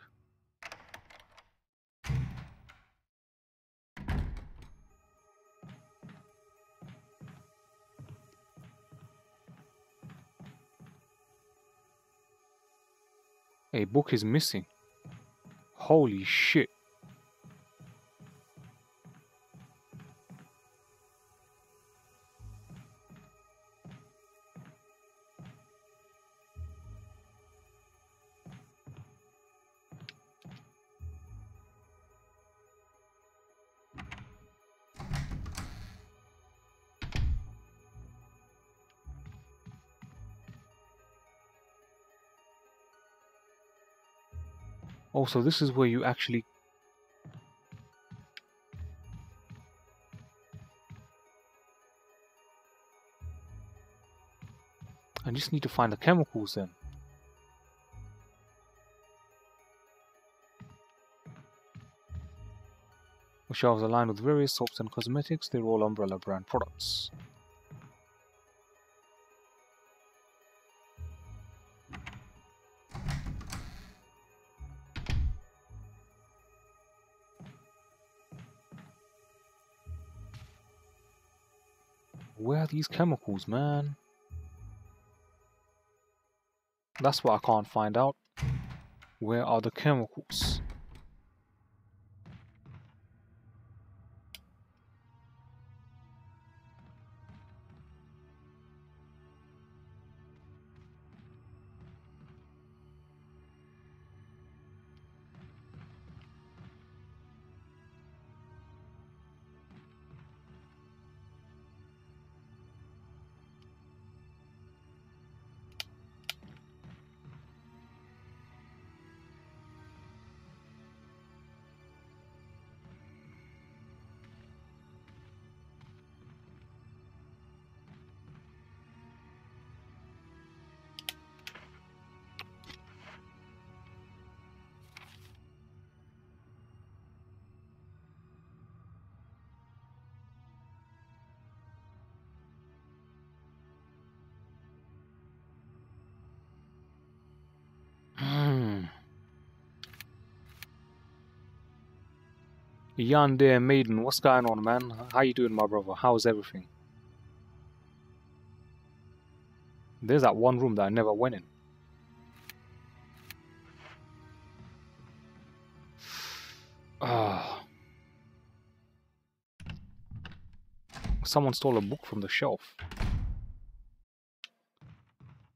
A book is missing. Holy shit. Oh, so this is where you actually... I just need to find the chemicals then. The shelves are lined with various soaps and cosmetics. They're all Umbrella brand products. These chemicals, man? That's what I can't find out. Where are the chemicals? Yandere Maiden, what's going on, man? How you doing, my brother? How's everything? There's that one room that I never went in. Ah. Someone stole a book from the shelf.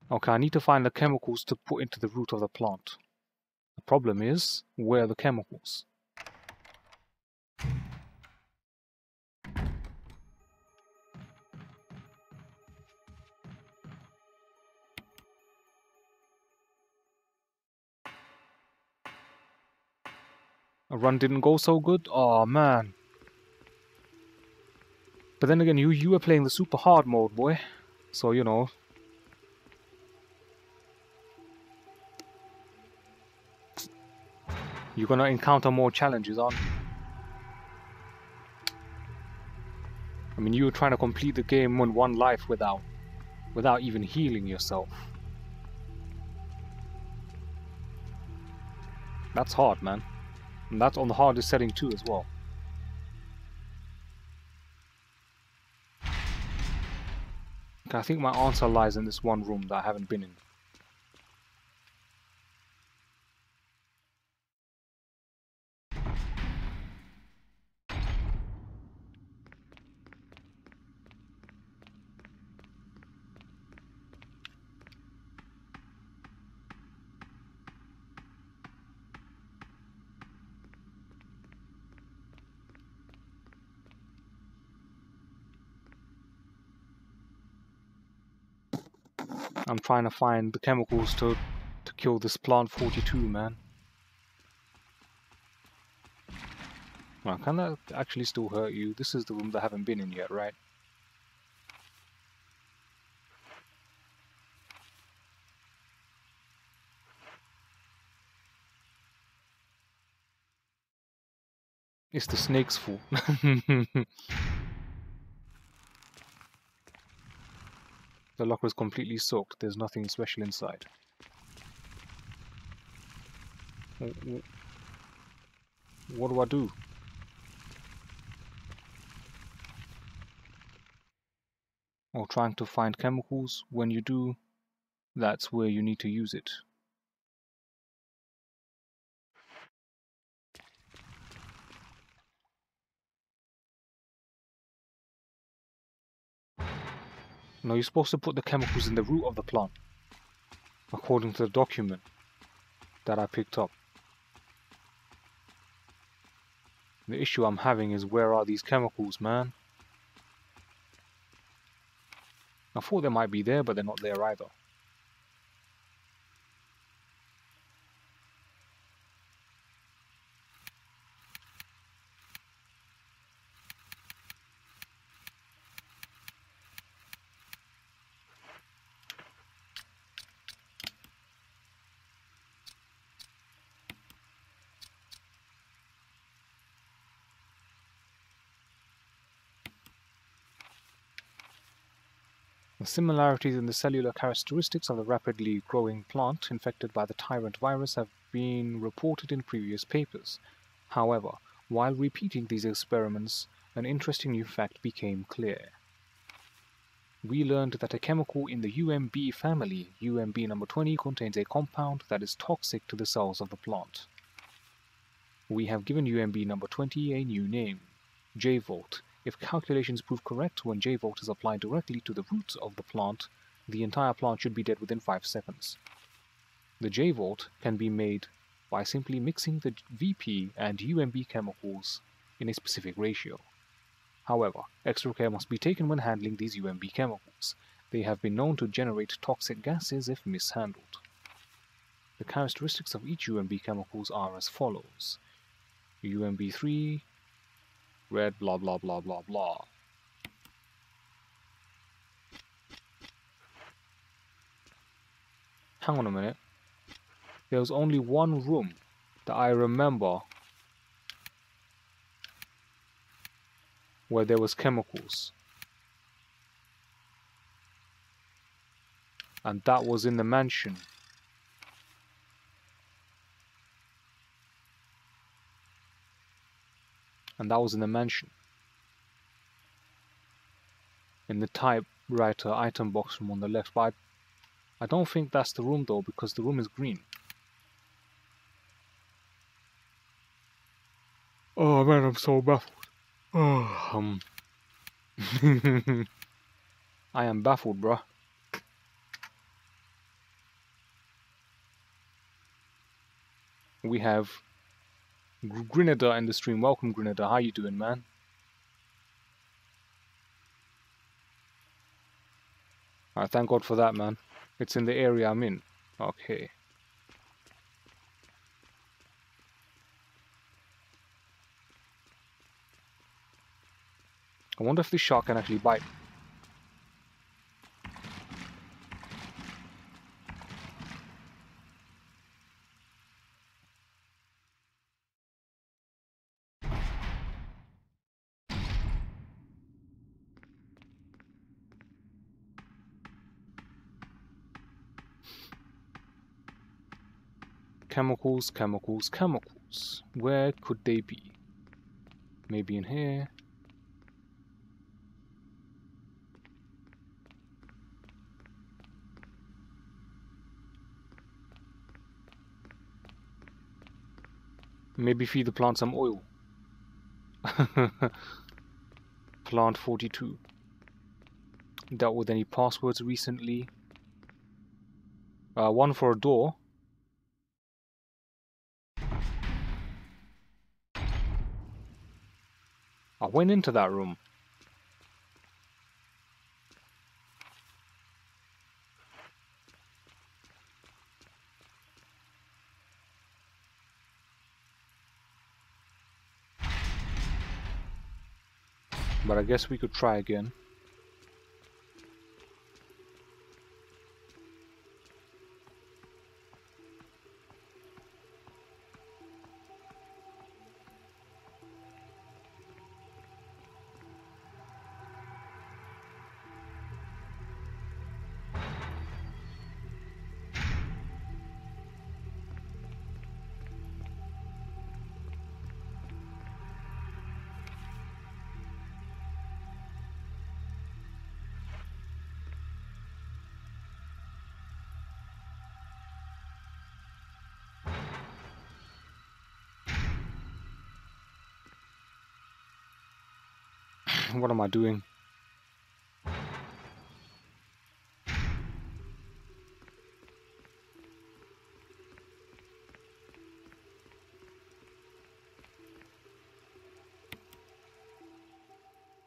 Okay, I need to find the chemicals to put into the root of the plant. The problem is, where are the chemicals? Run didn't go so good? Oh man. But then again, you you were playing the super hard mode, boy. So, you know, You're gonna encounter more challenges, aren't you? I mean, you were trying to complete the game in one life without, without even healing yourself. That's hard, man. And that's on the hardest setting too, as well. Okay, I think my answer lies in this one room that I haven't been in. I'm trying to find the chemicals to to kill this plant 42, man. Well, can that actually still hurt you? This is the room that I haven't been in yet, right? It's the snake's fault. the locker is completely soaked. There's nothing special inside. What do I do? Or trying to find chemicals. When you do, that's where you need to use it. No, you're supposed to put the chemicals in the root of the plant, according to the document that I picked up. The issue I'm having is where are these chemicals, man? I thought they might be there, but they're not there either. Similarities in the cellular characteristics of the rapidly growing plant infected by the tyrant virus have been reported in previous papers. However, while repeating these experiments, an interesting new fact became clear. We learned that a chemical in the UMB family, UMB number 20, contains a compound that is toxic to the cells of the plant. We have given UMB number 20 a new name, J-Volt, if calculations prove correct, when J-Volt is applied directly to the roots of the plant, the entire plant should be dead within 5 seconds. The J-Volt can be made by simply mixing the VP and UMB chemicals in a specific ratio. However, extra care must be taken when handling these UMB chemicals. They have been known to generate toxic gases if mishandled. The characteristics of each UMB chemicals are as follows. UMB3 red blah blah blah blah blah. Hang on a minute. There was only one room that I remember where there was chemicals. And that was in the mansion. And that was in the mansion. In the typewriter item box room on the left, but I, I don't think that's the room though, because the room is green. Oh man, I'm so baffled. Oh, um. I am baffled, bruh. We have Grenada in the stream. Welcome, Grenada. How you doing, man? Alright, thank God for that, man. It's in the area I'm in. Okay. I wonder if this shark can actually bite. Chemicals, chemicals, chemicals. Where could they be? Maybe in here. Maybe feed the plant some oil. plant 42. Dealt with any passwords recently? Uh, one for a door. I went into that room. But I guess we could try again. What am I doing?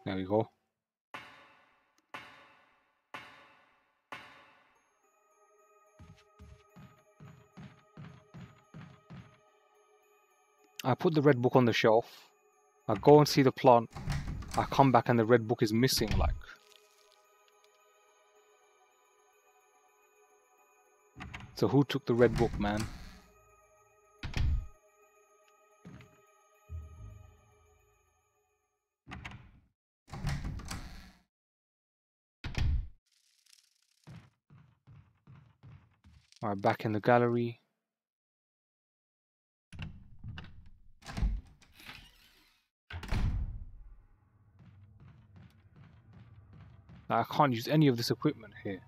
There we go. I put the red book on the shelf. I go and see the plant. I come back and the red book is missing, like. So who took the red book, man? Alright, back in the gallery. I can't use any of this equipment here.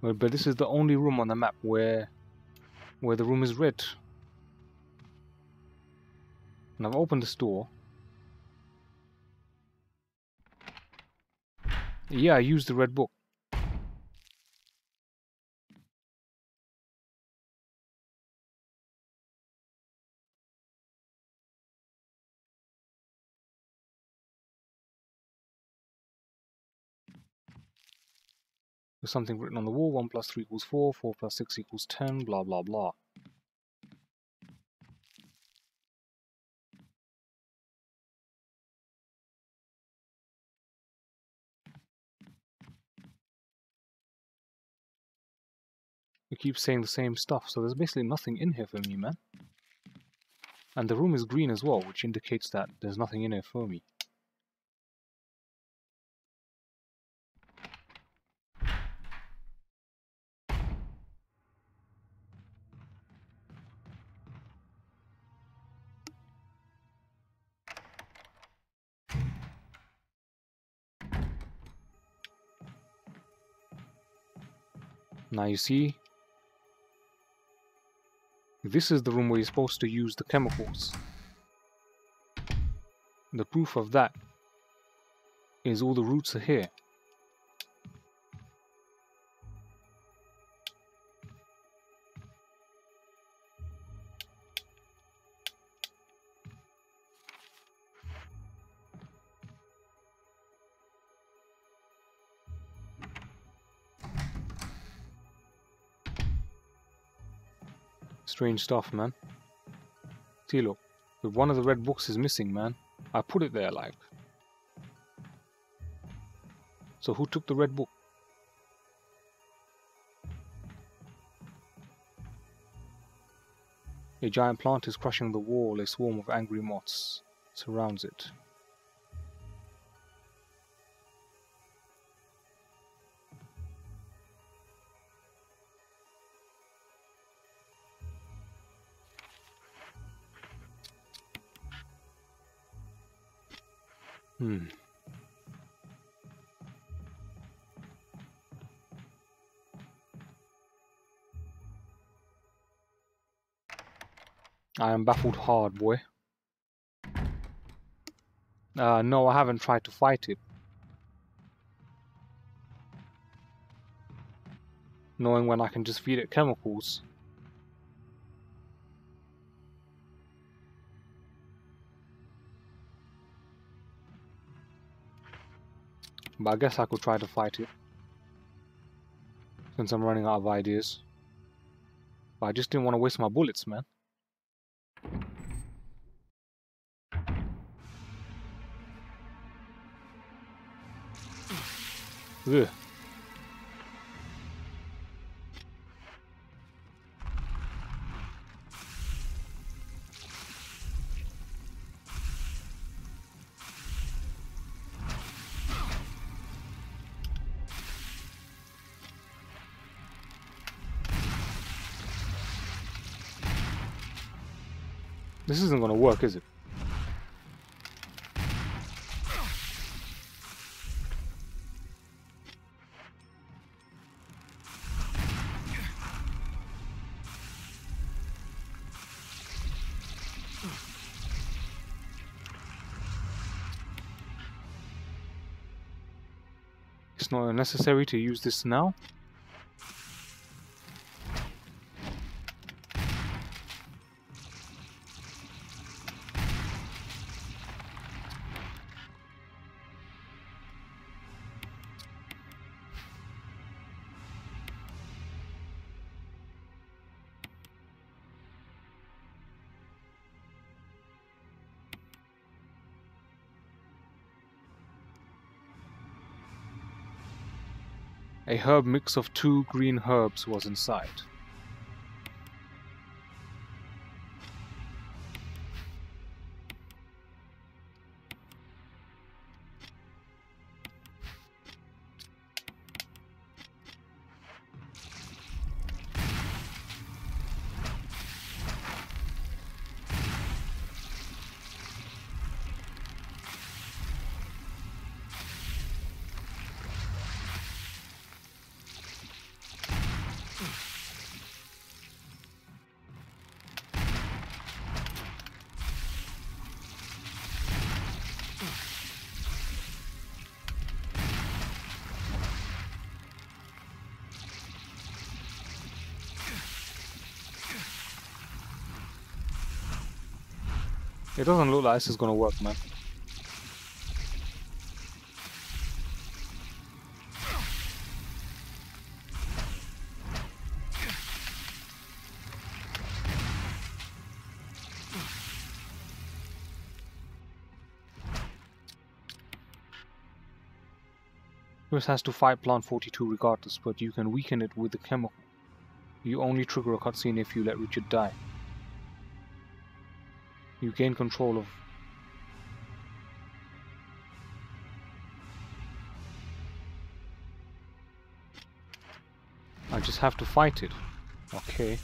But, but this is the only room on the map where where the room is red. And I've opened this door. Yeah, I used the red book. Something written on the wall, 1 plus 3 equals 4, 4 plus 6 equals 10, blah blah blah. You keep saying the same stuff, so there's basically nothing in here for me, man. And the room is green as well, which indicates that there's nothing in here for me. Now you see, this is the room where you're supposed to use the chemicals. The proof of that is all the roots are here. Strange stuff, man. See, look. One of the red books is missing, man. I put it there, like. So who took the red book? A giant plant is crushing the wall. A swarm of angry moths surrounds it. Hmm. I am baffled hard, boy. Uh, no, I haven't tried to fight it. Knowing when I can just feed it chemicals. But I guess I could try to fight it. Since I'm running out of ideas. But I just didn't want to waste my bullets, man. Ugh. Work, is it? It's not necessary to use this now. A herb mix of two green herbs was inside. It doesn't look like this is gonna work, man. This has to fight Plant 42 regardless, but you can weaken it with the chemical. You only trigger a cutscene if you let Richard die. You gain control of I just have to fight it. Okay.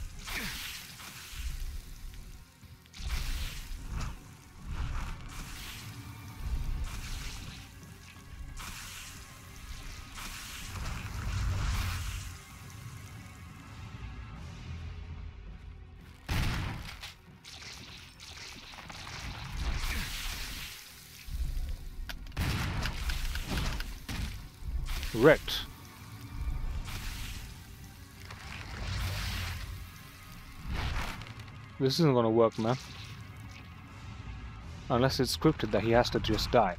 This isn't gonna work, man. Unless it's scripted that he has to just die.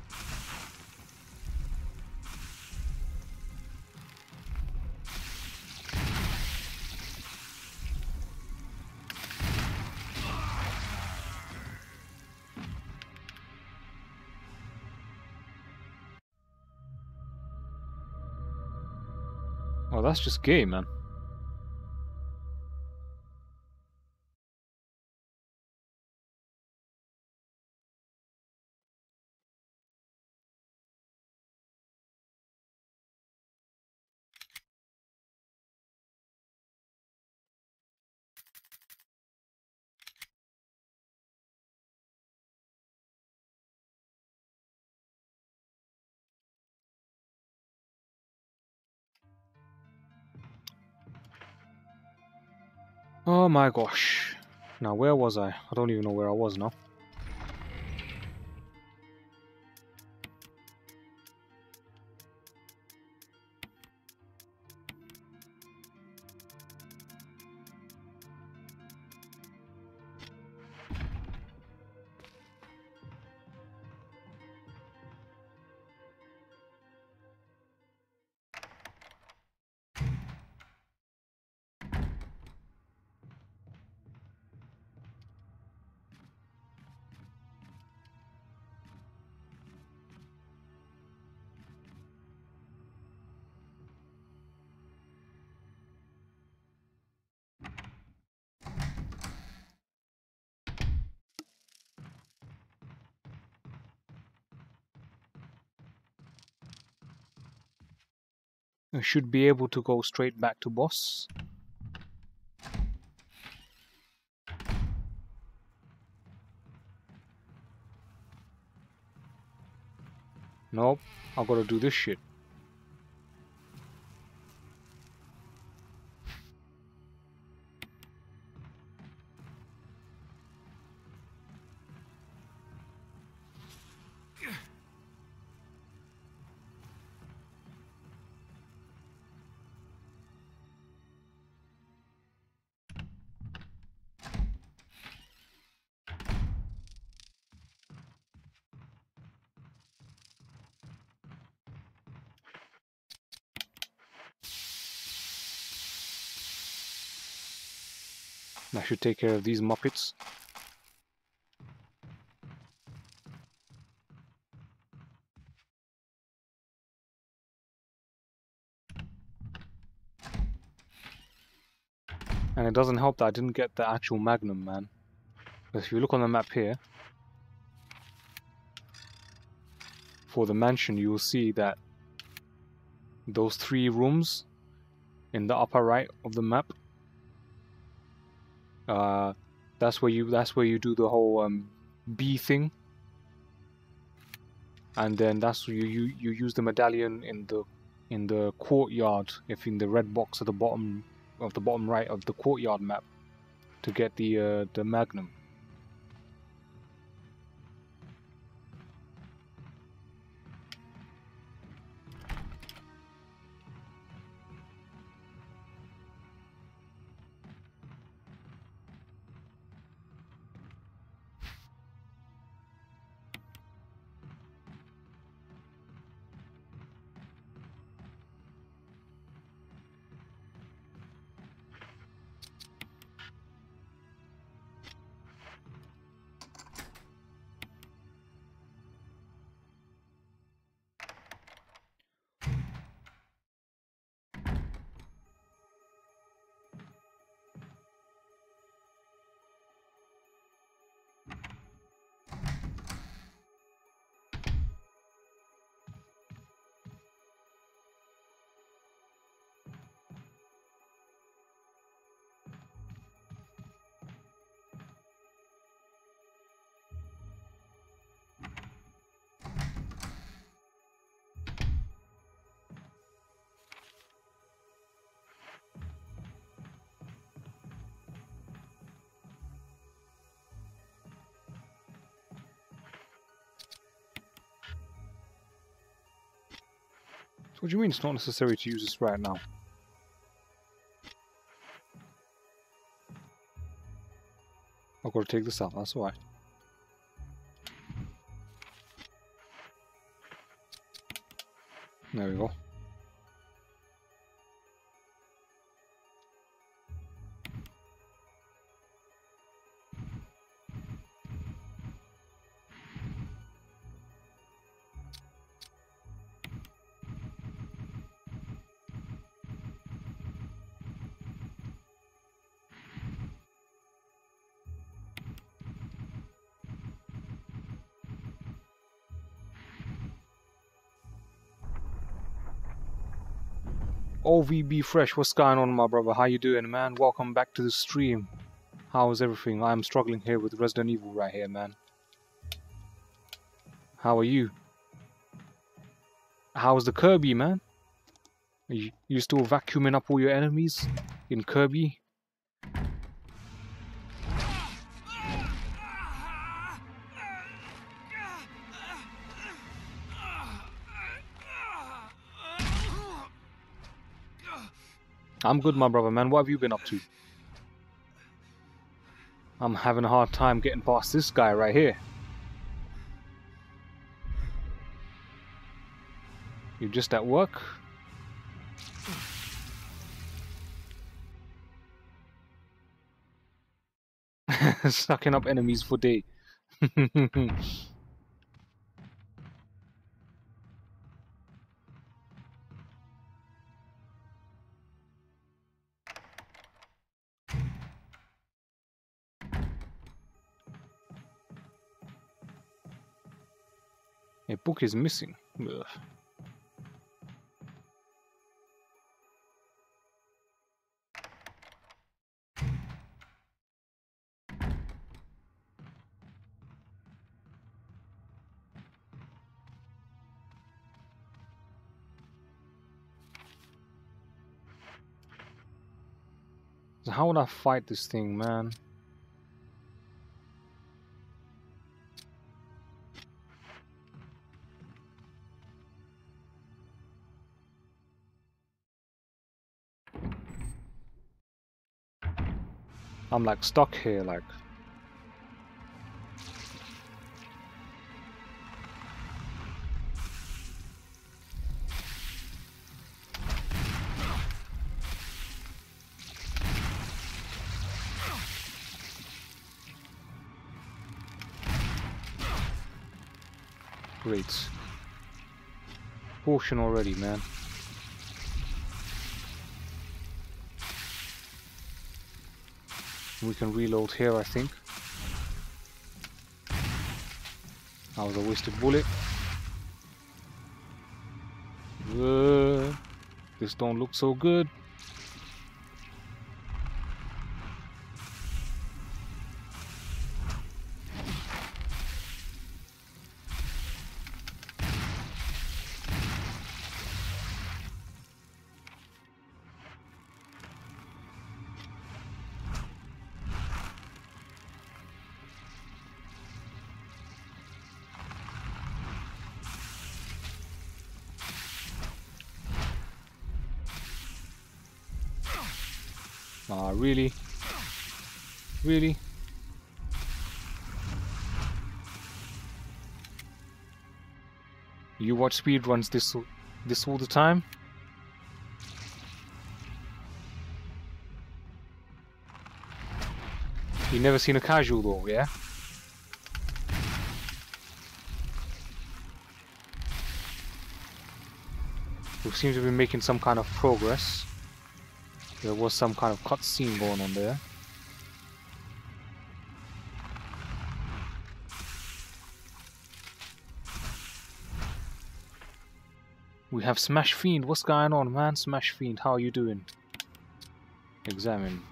Oh, that's just gay, man. Oh my gosh. Now, where was I? I don't even know where I was now. Should be able to go straight back to boss. Nope, I gotta do this shit. I should take care of these muppets. And it doesn't help that I didn't get the actual Magnum, man. If you look on the map here, for the mansion, you will see that those three rooms in the upper right of the map uh, that's where you that's where you do the whole um, B thing, and then that's you, you you use the medallion in the in the courtyard, if in the red box at the bottom of the bottom right of the courtyard map, to get the uh, the magnum. What do you mean it's not necessary to use this right now? I've got to take this out, that's why. There we go. OVB Fresh, what's going on my brother? How you doing man? Welcome back to the stream. How's everything? I'm struggling here with Resident Evil right here man. How are you? How's the Kirby man? Are you, you still vacuuming up all your enemies in Kirby? I'm good, my brother, man. What have you been up to? I'm having a hard time getting past this guy right here. You just at work? Sucking up enemies for day. The book is missing. Ugh. How would I fight this thing, man? I'm like stuck here, like. Great. Portion already, man. We can reload here, I think. That was a wasted bullet. Uh, this don't look so good. You watch speedruns this this all the time? You never seen a casual though, yeah? We seem to be making some kind of progress. There was some kind of cutscene going on there. Have Smash Fiend. What's going on, man? Smash Fiend, how are you doing? Examine.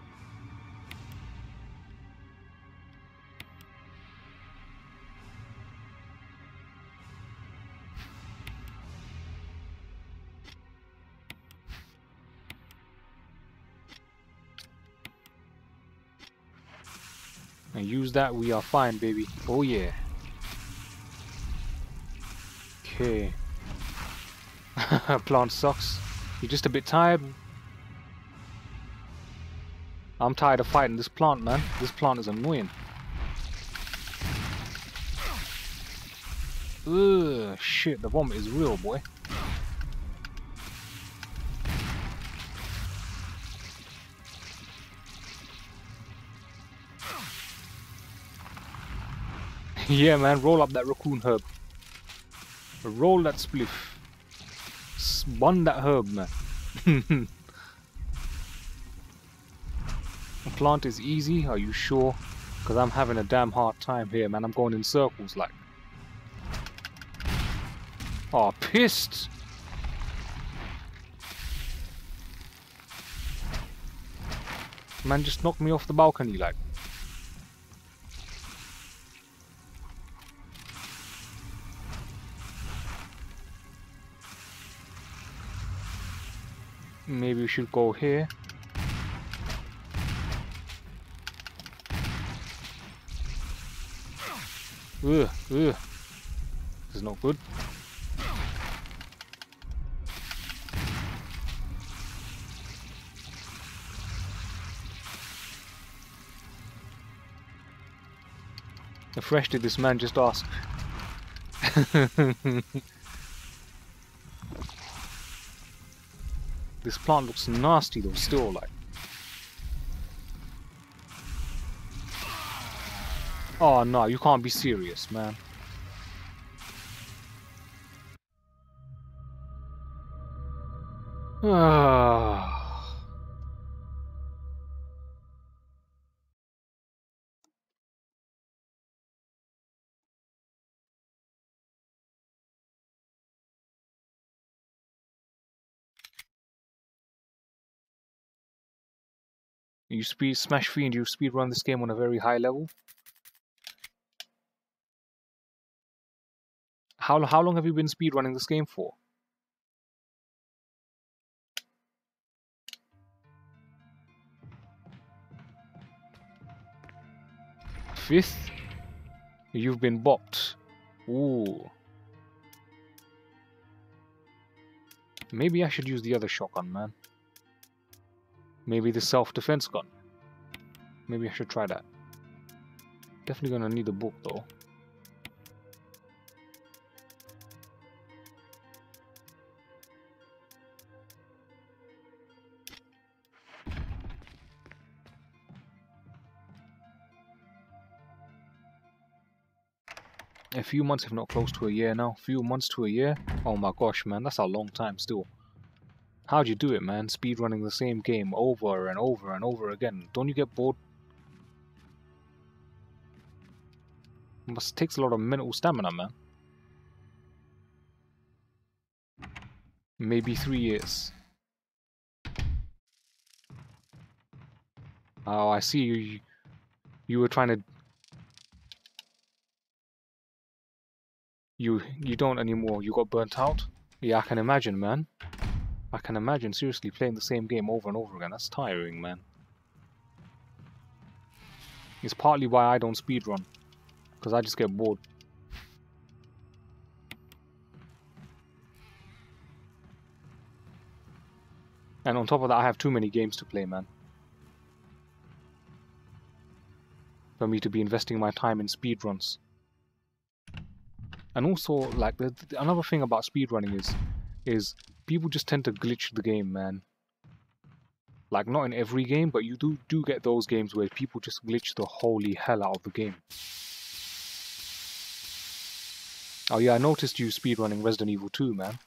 And use that, we are fine, baby. Oh yeah. Okay. Plant sucks. You're just a bit tired. I'm tired of fighting this plant, man. This plant is annoying. Ugh, shit, the vomit is real, boy. yeah, man, roll up that raccoon herb. Roll that spliff. Spun that herb, man. plant is easy, are you sure? Because I'm having a damn hard time here, man. I'm going in circles, like. Oh, pissed! Man just knocked me off the balcony, like. We should go here. Ugh, ugh. This is not good. The fresh did this man just ask? this plant looks nasty though, still like. Oh no, you can't be serious, man. Ah. You speed Smash Fiend, you speed run this game on a very high level. How how long have you been speed running this game for? Fifth, you've been bopped. Ooh. Maybe I should use the other shotgun, man. Maybe the self-defense gun. Maybe I should try that. Definitely gonna need a book, though. a few months, if not close to a year now. A few months to a year. Oh my gosh, man, that's a long time still. How'd you do it, man? Speed running the same game over and over and over again. Don't you get bored? Must takes a lot of mental stamina, man. Maybe three years. Oh, I see you. You were trying to You you don't anymore. You got burnt out. Yeah, I can imagine, man. I can imagine seriously playing the same game over and over again. That's tiring, man. It's partly why I don't speedrun. Because I just get bored. And on top of that, I have too many games to play, man. For me to be investing my time in speedruns. And also, like the, the, another thing about speedrunning is, is people just tend to glitch the game, man. Like not in every game, but you do do get those games where people just glitch the holy hell out of the game. Oh yeah, I noticed you speedrunning Resident Evil 2, man.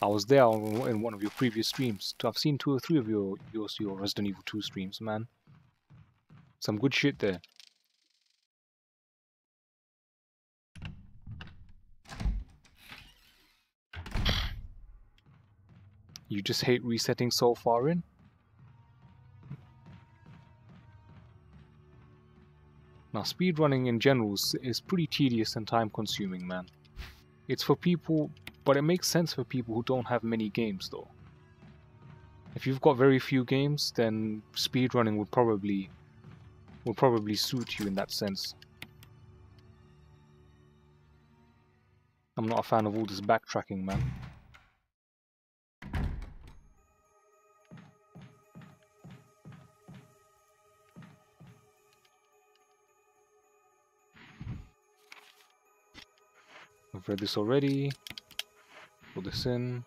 I was there in one of your previous streams. I've seen two or three of your your, your Resident Evil 2 streams, man. Some good shit there. You just hate resetting so far in? Now speedrunning in general is pretty tedious and time consuming man. It's for people, but it makes sense for people who don't have many games though. If you've got very few games, then speedrunning would probably would probably suit you in that sense. I'm not a fan of all this backtracking, man. I've read this already. Put this in.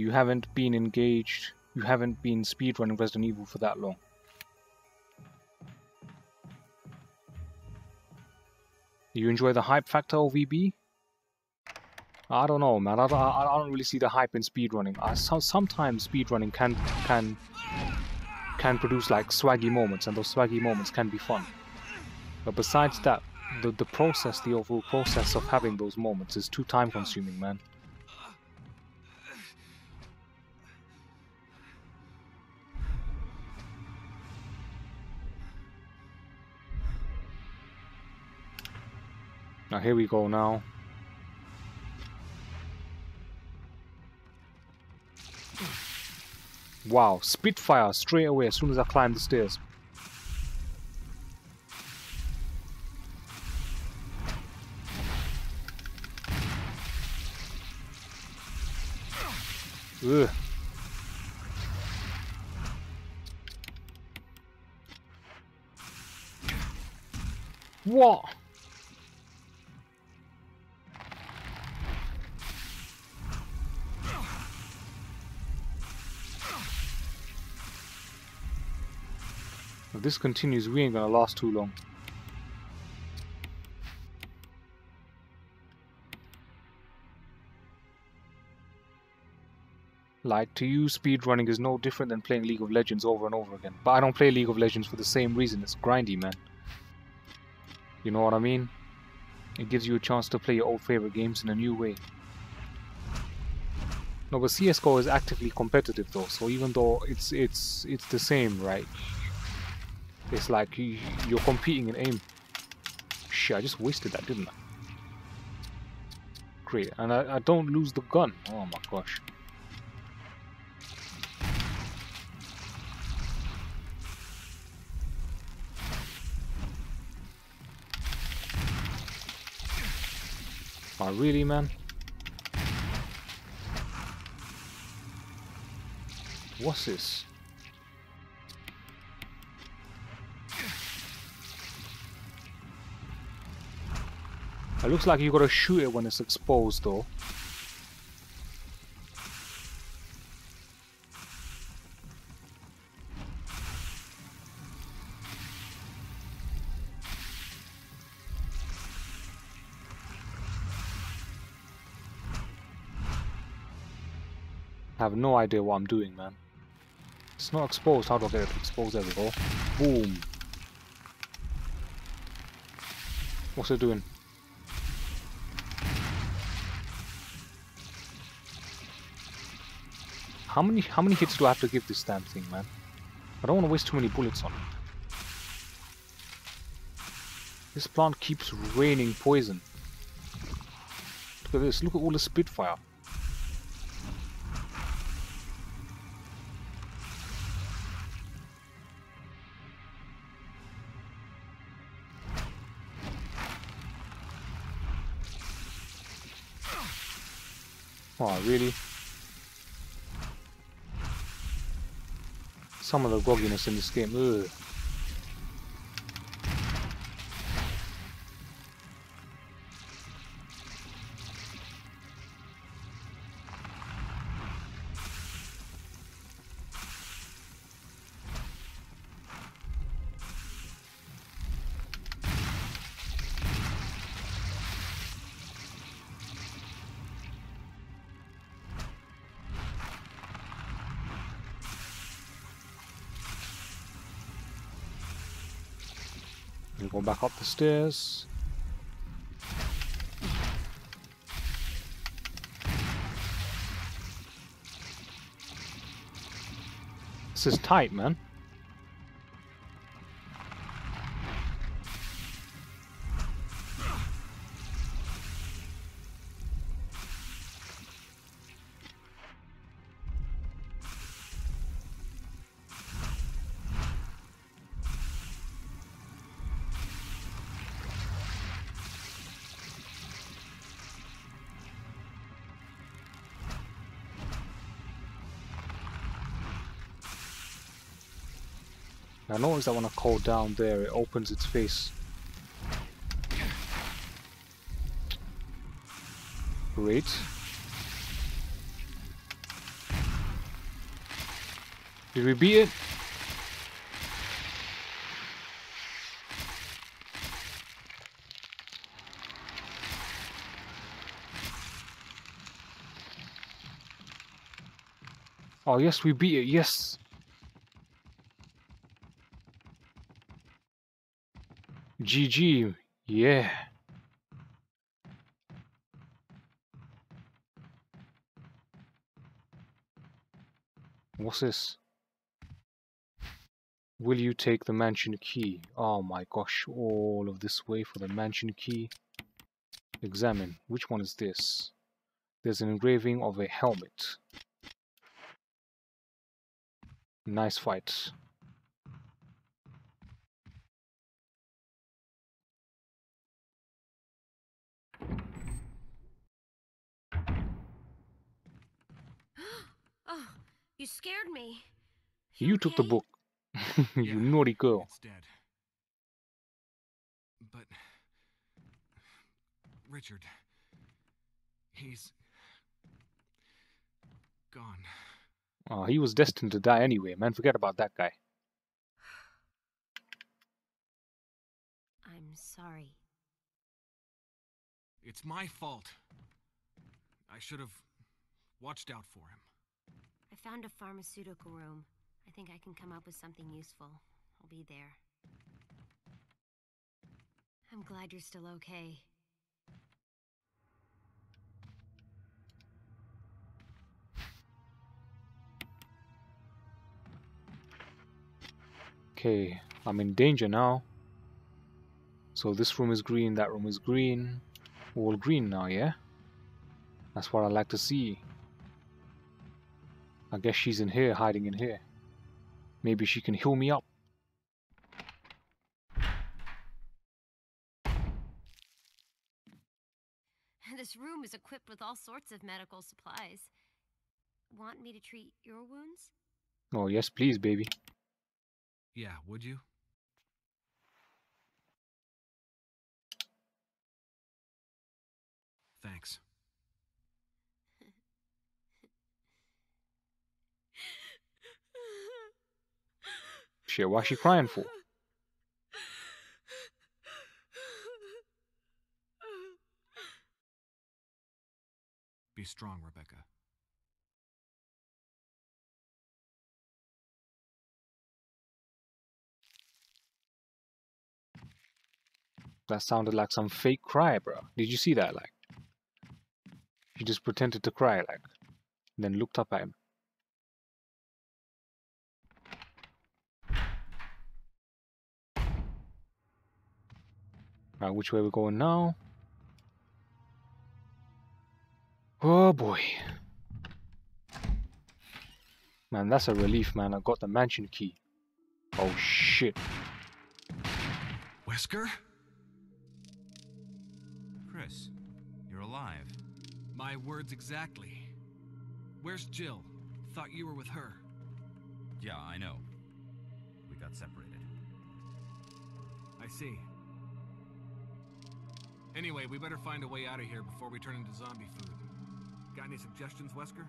You haven't been engaged, you haven't been speedrunning Resident Evil for that long. You enjoy the hype factor of VB? I don't know, man. I don't, I, don't really see the hype in speedrunning. I, so, sometimes speedrunning can can can produce like swaggy moments, and those swaggy moments can be fun. But besides that, the the process, the overall process of having those moments is too time consuming, man. Here we go now. Wow, Spitfire straight away as soon as I climb the stairs. Ugh. What? If this continues, we ain't gonna last too long. Like, to you, speedrunning is no different than playing League of Legends over and over again. But I don't play League of Legends for the same reason. It's grindy, man. You know what I mean? It gives you a chance to play your old favorite games in a new way. No, but CS:GO is actively competitive though, so even though it's it's it's the same, right? It's like you, you're competing in aim. Shit, I just wasted that, didn't I? Great, and I, I don't lose the gun. Oh my gosh. Oh, really, man? What's this? It looks like you gotta shoot it when it's exposed, though. I have no idea what I'm doing, man. It's not exposed. How do I get it exposed? There we go. Boom. What's it doing? How many how many hits do I have to give this damn thing, man? I don't want to waste too many bullets on it. This plant keeps raining poison. Look at this. Look at all the Spitfire. Oh, really? Some of the grogginess in this game, ugh. Back up the stairs. This is tight, man. Notice that when I call down there, it opens its face. Great. Did we beat it? Oh yes, we beat it, yes! GG, yeah. What's this? Will you take the mansion key? Oh my gosh, all of this way for the mansion key. Examine. Which one is this? There's an engraving of a helmet. Nice fight. Oh, you scared me. You took the book. you Yeah, naughty girl. It's dead. But Richard, he's gone. Oh, he was destined to die anyway, man. Forget about that guy. I'm sorry. It's my fault. I should have watched out for him. Found a pharmaceutical room. I think I can come up with something useful. I'll be there. I'm glad you're still okay. Okay, I'm in danger now. So this room is green, that room is green. All green now, yeah? That's what I like to see. I guess she's in here, hiding in here. Maybe she can heal me up. This room is equipped with all sorts of medical supplies. Want me to treat your wounds? Oh, yes, please, baby. Yeah, would you? Thanks. Shit, why's she crying for? Be strong, Rebecca. That sounded like some fake cry, bro. Did you see that? Like, she just pretended to cry, like, then looked up at him. Right, which way we going now? Oh boy. Man, that's a relief, man. I got the mansion key. Oh shit. Wesker? Chris, you're alive. My words exactly. Where's Jill? Thought you were with her. Yeah, I know. We got separated. I see. Anyway, we better find a way out of here before we turn into zombie food. Got any suggestions, Wesker?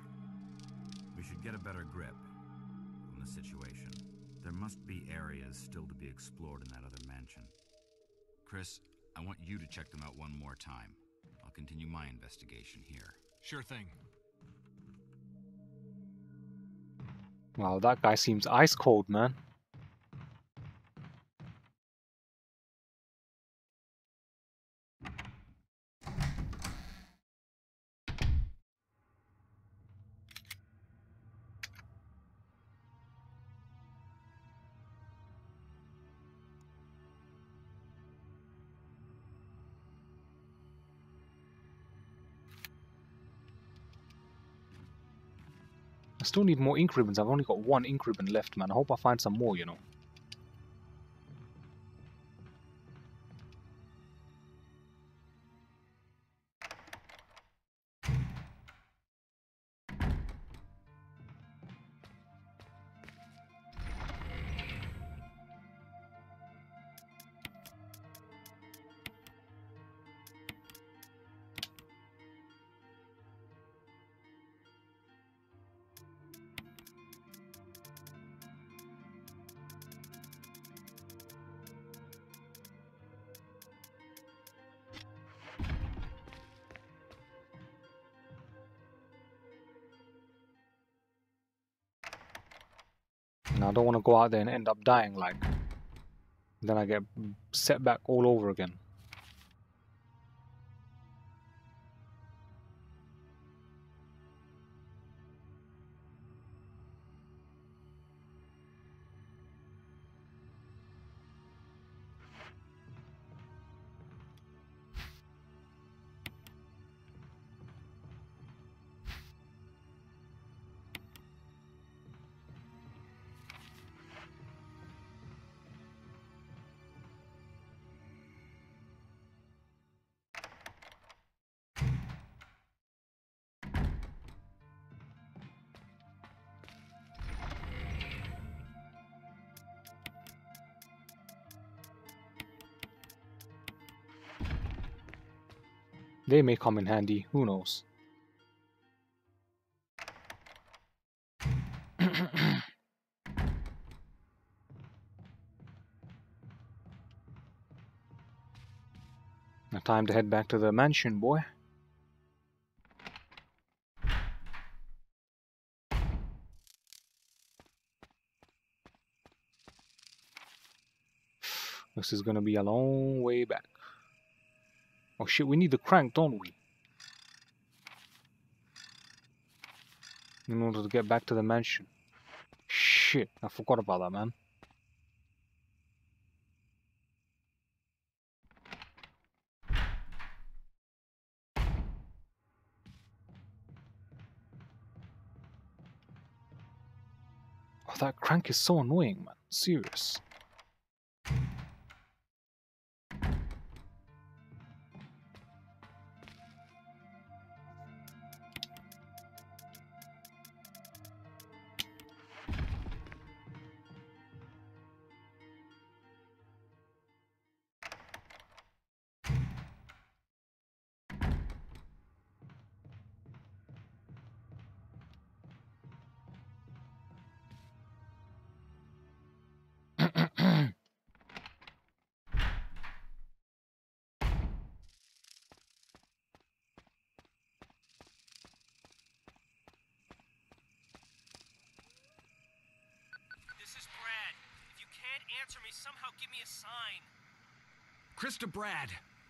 We should get a better grip on the situation. There must be areas still to be explored in that other mansion. Chris, I want you to check them out one more time. I'll continue my investigation here. Sure thing. Wow, that guy seems ice cold, man. Still need more increments. I've only got one increment left, man. I hope I find some more, you know. Don't want to go out there and end up dying, like. Then I get set back all over again. They may come in handy, who knows. now time to head back to the mansion, boy. This is gonna be a long way back. Oh shit, we need the crank, don't we? In order to get back to the mansion. Shit, I forgot about that, man. Oh, that crank is so annoying, man. Serious.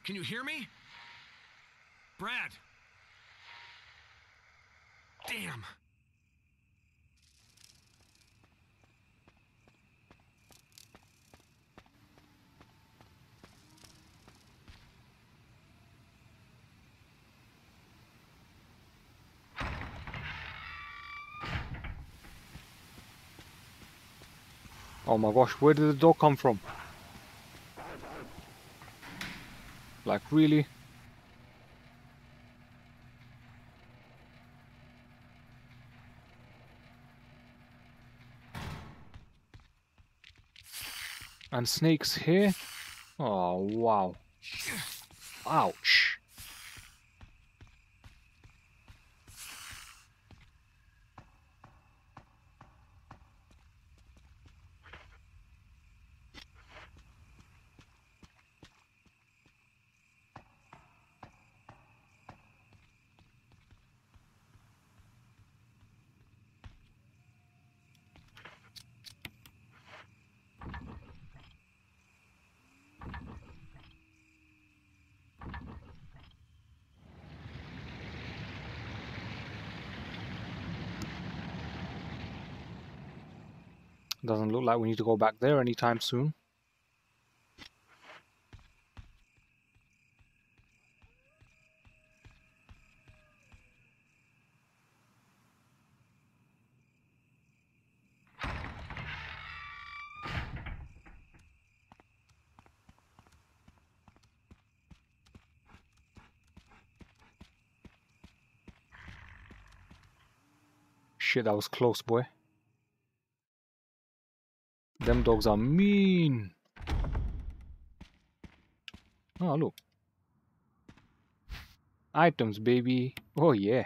Can you hear me? Brad! Damn! Oh my gosh, where did the dog come from? Like, really? And snakes here? Oh, wow. Ouch. Doesn't look like we need to go back there anytime soon. Shit, that was close, boy. Them dogs are mean. Oh, look. Items, baby. Oh, yeah.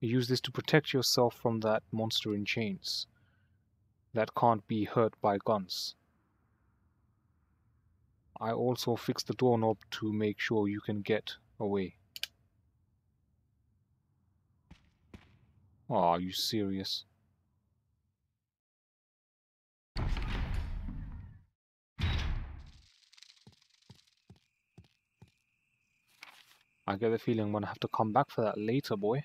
Use this to protect yourself from that monster in chains that can't be hurt by guns. I also fixed the doorknob to make sure you can get away. Oh, are you serious? I get the feeling I'm gonna have to come back for that later, boy.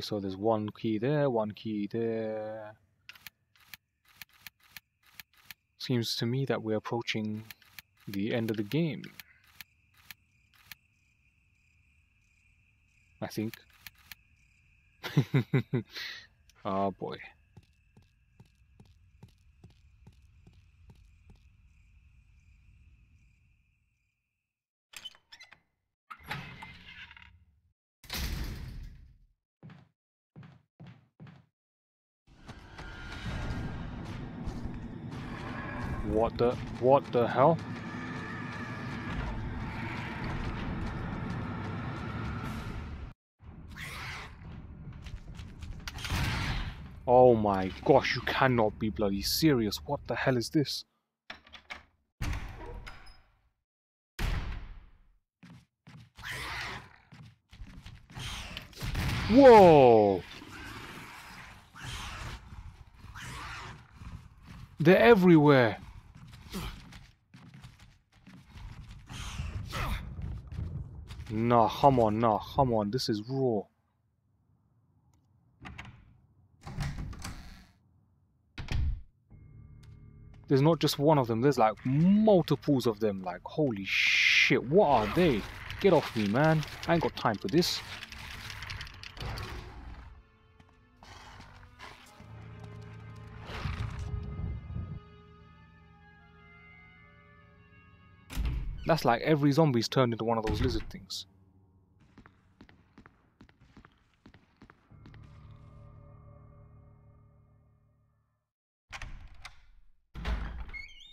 So there's one key there, one key there. Seems to me that we're approaching the end of the game. I think. oh boy. The what the hell? Oh my gosh, you cannot be bloody serious. What the hell is this? Whoa! They're everywhere. Nah, come on, nah, come on. This is raw. There's not just one of them, there's like multiples of them. Like, holy shit, what are they? Get off me, man. I ain't got time for this. That's like every zombie's turned into one of those lizard things.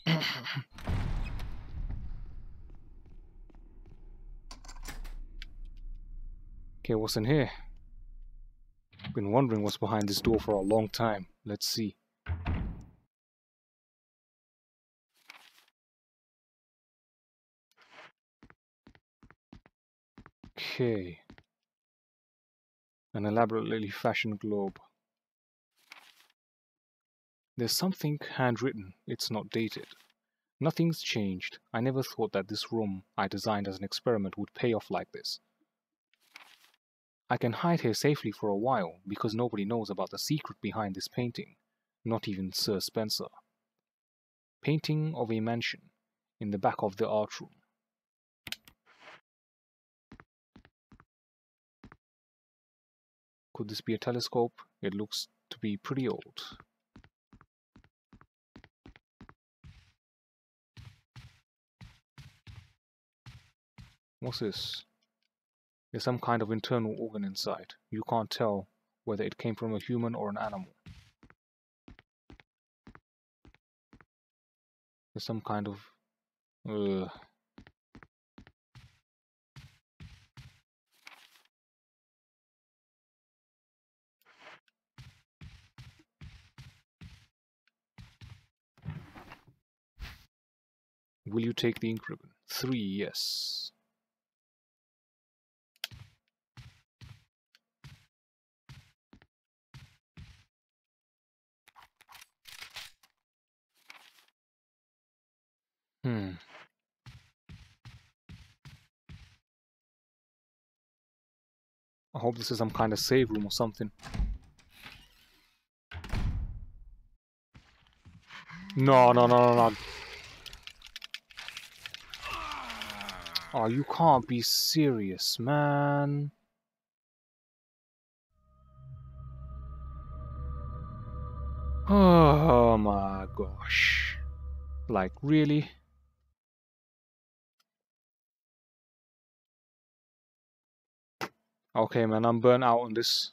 okay, what's in here? Been wondering what's behind this door for a long time. Let's see. Okay. An elaborately fashioned globe. There's something handwritten. It's not dated. Nothing's changed. I never thought that this room I designed as an experiment would pay off like this. I can hide here safely for a while because nobody knows about the secret behind this painting, not even Sir Spencer. Painting of a mansion in the back of the art room. Could this be a telescope? It looks to be pretty old. What's this? There's some kind of internal organ inside. You can't tell whether it came from a human or an animal. There's some kind of... Uh, Will you take the ink ribbon? Three, yes. Hmm. I hope this is some kind of save room or something. No, no, no, no, no. Oh, you can't be serious, man. Oh my gosh. Like, really? Okay, man, I'm burnt out on this.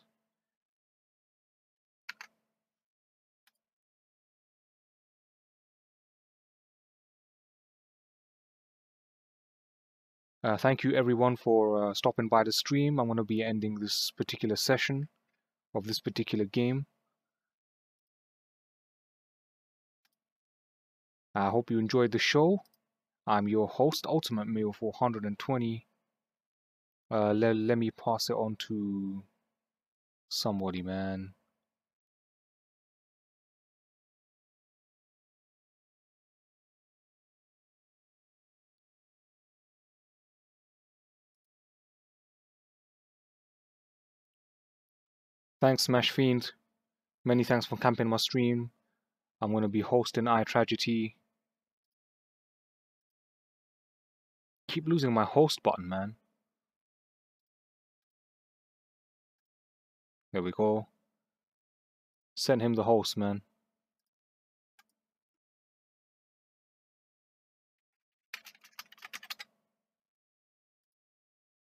Uh, thank you everyone for uh, stopping by the stream. I'm going to be ending this particular session of this particular game. I hope you enjoyed the show. I'm your host, Ultimate Male 420. Uh, let, let me pass it on to somebody, man. Thanks, Smash Fiend. Many thanks for camping my stream. I'm going to be hosting iTragedy. Keep losing my host button, man. There we go. Send him the host, man.